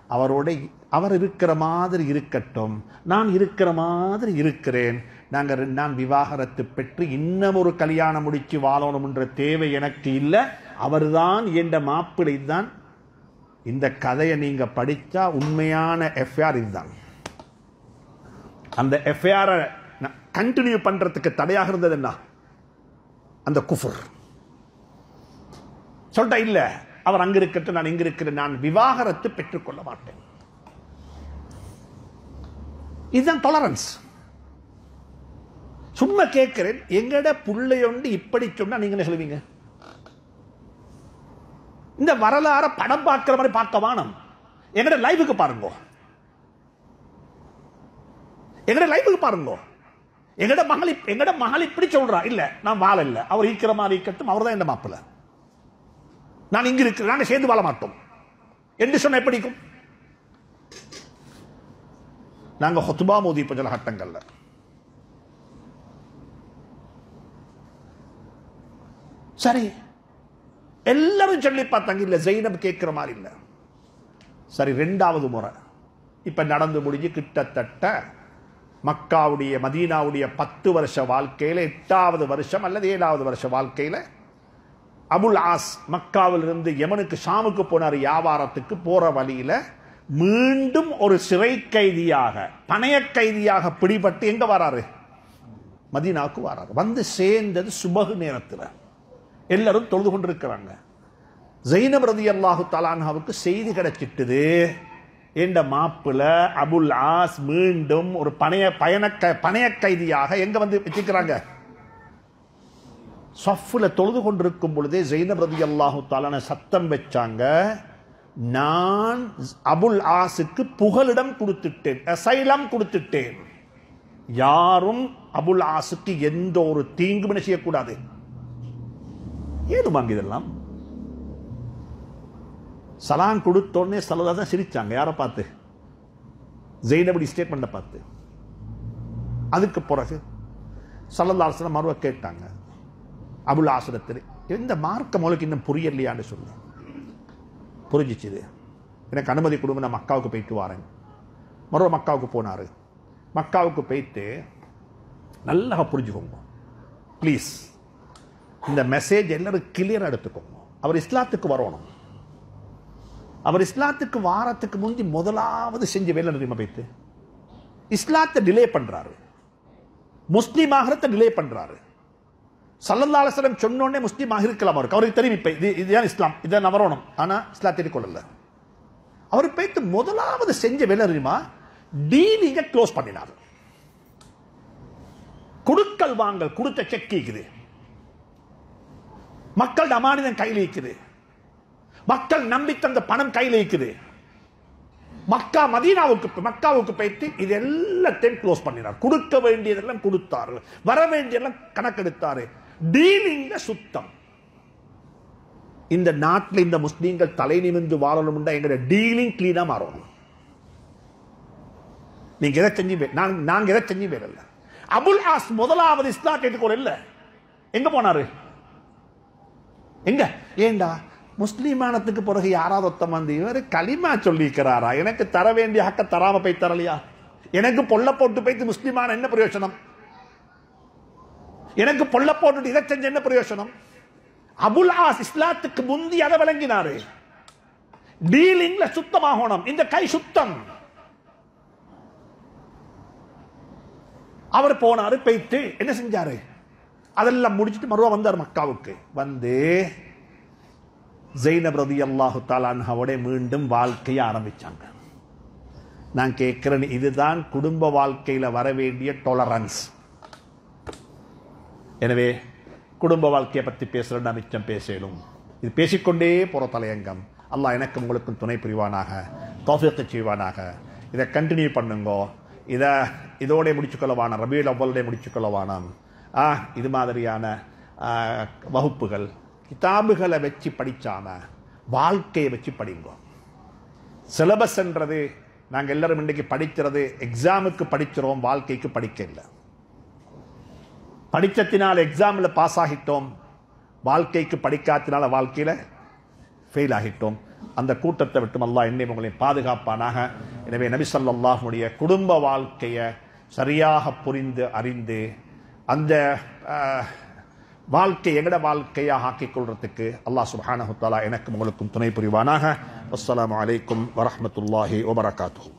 அவரோட அவர் இருக்கிற மாதிரி இருக்கட்டும். நான் இருக்கிற மாதிரி இருக்கிறேன். நாங்கள் நான் விவாகரத்து பெற்று இன்னும் ஒரு கல்யாணம் முடிச்சு வாழணும்ன்ற தேவை எனக்கு இல்லை. அவர்தான் என்ற மாப்பிள்ளை தான் இந்த கதையை நீங்கள் படித்தா உண்மையான எஃப்ஐஆர் இதுதான். அந்த எஃப்ஐஆரை கண்டினியூ பண்றதுக்கு தடையாக இருந்தது என்ன? அந்த குஃபுர். சொல்லிட்டா இல்லை அவர் அங்க இருக்கட்டும் நான் இங்கே இருக்கிறேன் நான் விவாகரத்து பெற்றுக்கொள்ள மாட்டேன். இதுதான் டொலரன்ஸ் சும்மா கேட்கிறேன் எங்கட புள்ளையொண்டு இப்படி சொன்னா நீங்கள் என்ன சொல்லுவீங்க? இந்த வரலாற படம் பார்க்கிற மாதிரி பார்க்க வானம். எங்கட லைஃபுக்கு பாருங்க. எங்கட லைஃபுக்கு பாருங்க. எங்கட மகள் எங்கட மகள் இப்படி சொல்றா. இல்ல நான் வாழ இல்ல. அவர் இருக்கிற மாதிரி இருக்கட்டும் அவர் தான் இந்த மாப்பிள்ள. நான் இங்க இருக்கிறேன் நாங்க சேர்ந்து வாழ மாட்டோம். என்று சொன்ன எப்படிக்கும் நாங்க ஹொத்துபா மோதி இப்ப சில கட்டங்கள்ல சரி. எல்லாரும் சொல்லி பார்த்தாங்க இல்லை ஜெயினப் கேட்குற மாதிரி இல்லை. சரி ரெண்டாவது முறை. இப்போ நடந்து முடிஞ்சு கிட்டத்தட்ட மக்காவுடைய மதீனாவுடைய பத்து வருஷ வாழ்க்கையில் எட்டாவது வருஷம் அல்லது ஏழாவது வருஷ வாழ்க்கையில் அபுல் ஆஸ் மக்காவிலிருந்து யமனுக்கு ஷாமுக்கு போனார் வியாபாரத்துக்கு போகிற வழியில் மீண்டும் ஒரு சிறை கைதியாக பணைய கைதியாக பிடிபட்டு எங்கே வராரு? மதீனாவுக்கு வராரு. வந்து சேர்ந்தது சுபகு நேரத்தில். எல்லாரும் தொழுது கொண்டிருக்கிறாங்க. ஜெயினப் ரதி அல்லாஹு தலான்ஹாவுக்கு செய்தி கிடைச்சிட்டுது. என்ற மாப்பிள அபுல் ஆஸ் மீண்டும் ஒரு பணைய பயண க- பணைய கைதியாக எங்க வந்து வச்சுக்கிறாங்க சஃப்ல தொழுது கொண்டிருக்கும் பொழுதே ஜெயினப் ரதி அல்லாஹு தாலான சத்தம் வச்சாங்க. நான் அபுல் ஆஸுக்கு புகலிடம் கொடுத்துட்டேன் அசைலம் கொடுத்துட்டேன். யாரும் அபுல் ஆசுக்கு எந்த ஒரு தீங்கும் செய்யக்கூடாது. ஏதுமாங்க இதெல்லாம்? சலான் கொடுத்தோடனே சலதா தான் சிரிச்சாங்க. யாரை பார்த்து? ஜெயினபடி ஸ்டேட்மெண்ட்டை பார்த்து. அதுக்கு பிறகு சல்லல்லாசனம் மறுவ கேட்டாங்க. அபுல் ஆசிரத்தில் எந்த மார்க்க மூலக்கு இன்னும் புரியலையான்னு சொல்லு. புரிஞ்சிச்சுது எனக்கு அனுமதி கொடுங்க நான் மக்காவுக்கு போயிட்டு வரேன். மறுவ மக்காவுக்கு போனாரு. மக்காவுக்கு போயிட்டு நல்லா புரிஞ்சுக்கோங்க. ப்ளீஸ் இந்த மெசேஜ் எல்லாரும் கிளியராக எடுத்துக்கோங்க அவர் இஸ்லாத்துக்கு வரணும். அவர் இஸ்லாத்துக்கு வாரத்துக்கு முந்தி முதலாவது செஞ்ச வேலை தெரியுமா வைத்து இஸ்லாத்தை டிலே பண்றாரு. முஸ்லீம் ஆகிறத டிலே பண்றாரு. சல்லல்லா சொன்னோடனே முஸ்லீம் ஆகிருக்கலாம் அவருக்கு. அவருக்கு தெரியும் இப்போ இது இதுதான் இஸ்லாம்? இதை நான் வரணும் ஆனா இஸ்லாத்தை கொள்ளல. அவர் போயிட்டு முதலாவது செஞ்ச வேலை தெரியுமா? டீலிங்க க்ளோஸ் பண்ணினார். கொடுக்கல் வாங்கல் கொடுத்த செக் இருக்குது மக்கள் அமானிதன் கையில் இருக்குது மக்கள் நம்பி தந்த பணம் கையில் இருக்குது மக்கா மதீனாவுக்கு மக்காவுக்கு போயிட்டு இது எல்லாத்தையும் க்ளோஸ் பண்ணினார். கொடுக்க வேண்டியதெல்லாம் கொடுத்தார். வர வேண்டியதெல்லாம் கணக்கெடுத்தாரு. டீலிங்ல சுத்தம். இந்த நாட்டில் இந்த முஸ்லீம்கள் தலை நிமிந்து வாழணும்னா எங்களோட டீலிங் கிளீனா மாறணும். நீங்க எதை செஞ்சு பேர் நாங்க எதை செஞ்சு பேரல்ல அபுல் ஆஸ் முதலாவது இஸ்லாம் கேட்டுக்கோட இல்ல. எங்க போனாரு? எங்க? ஏண்டா? முஸ்லீமானத்துக்கு பிறகு யாராவது ஒத்தம் வந்து இவர் களிமா சொல்லிக்கிறாரா எனக்கு தர வேண்டிய ஹக்க தராம போய் தரலையா? எனக்கு பொல்ல போட்டு போய்த்து முஸ்லீமான என்ன பிரயோஜனம் எனக்கு பொல்ல போட்டுட்டு இதை செஞ்ச என்ன பிரயோஜனம் அபுல் ஆஸ் இஸ்லாத்துக்கு முந்தி அதை விளங்கினாரு. டீலிங்ல சுத்தமாகணும். இந்த கை சுத்தம். அவர் போனாரு போயிட்டு என்ன செஞ்சாரு? அதெல்லாம் முடிச்சிட்டு மறுவா வந்தார் மக்காவுக்கு. வந்து ஜெயினப் ரதி அல்லாஹு தாலான்ஹாவோட மீண்டும் வாழ்க்கையை ஆரம்பிச்சாங்க. நான் கேட்குறேன் இதுதான் குடும்ப வாழ்க்கையில் வர வேண்டிய டொலரன்ஸ் எனவே குடும்ப வாழ்க்கையை பற்றி பேசுகிறேன் மிச்சம் பேசலும். இது பேசிக்கொண்டே போகிற தலையங்கம். அல்லாஹ் எனக்கும் உங்களுக்கும் துணை புரிவானாக தோஃபியத்தை செய்வானாக. இதை கண்டினியூ பண்ணுங்கோ. இதை இதோடய முடிச்சுக்கொள்ள ரபியல் அவ்வளோடைய அவ்வளோட இது மாதிரியான வகுப்புகள். கிதாபுகளை வச்சு படித்தாமல் வாழ்க்கையை வச்சு படிங்கோ. சிலபஸ்ன்றது நாங்கள் எல்லாரும் இன்றைக்கு படிக்கிறது எக்ஸாமுக்கு படிக்கிறோம் வாழ்க்கைக்கு படிக்க இல்லை. படித்தத்தினால் எக்ஸாமில் பாஸ் ஆகிட்டோம் வாழ்க்கைக்கு படிக்காத்தினால வாழ்க்கையில் ஃபெயில் ஆகிட்டோம். அந்த கூட்டத்தை விட்டு அல்லாஹ் என்னை உங்களை பாதுகாப்பானாக. எனவே நபி குடும்ப வாழ்க்கையை சரியாக புரிந்து அறிந்து அந்த வாழ்க்கை எங்கட வாழ்க்கையாக ஆக்கிக் கொள்றதுக்கு அல்லாஹ் சுப்ஹானஹு தஆலா எனக்கும் உங்களுக்கும் துணை புரிவானாக. அஸ்லாம் அலைக்கும் வரமத்துல்லாஹி வபரகாத்துஹு.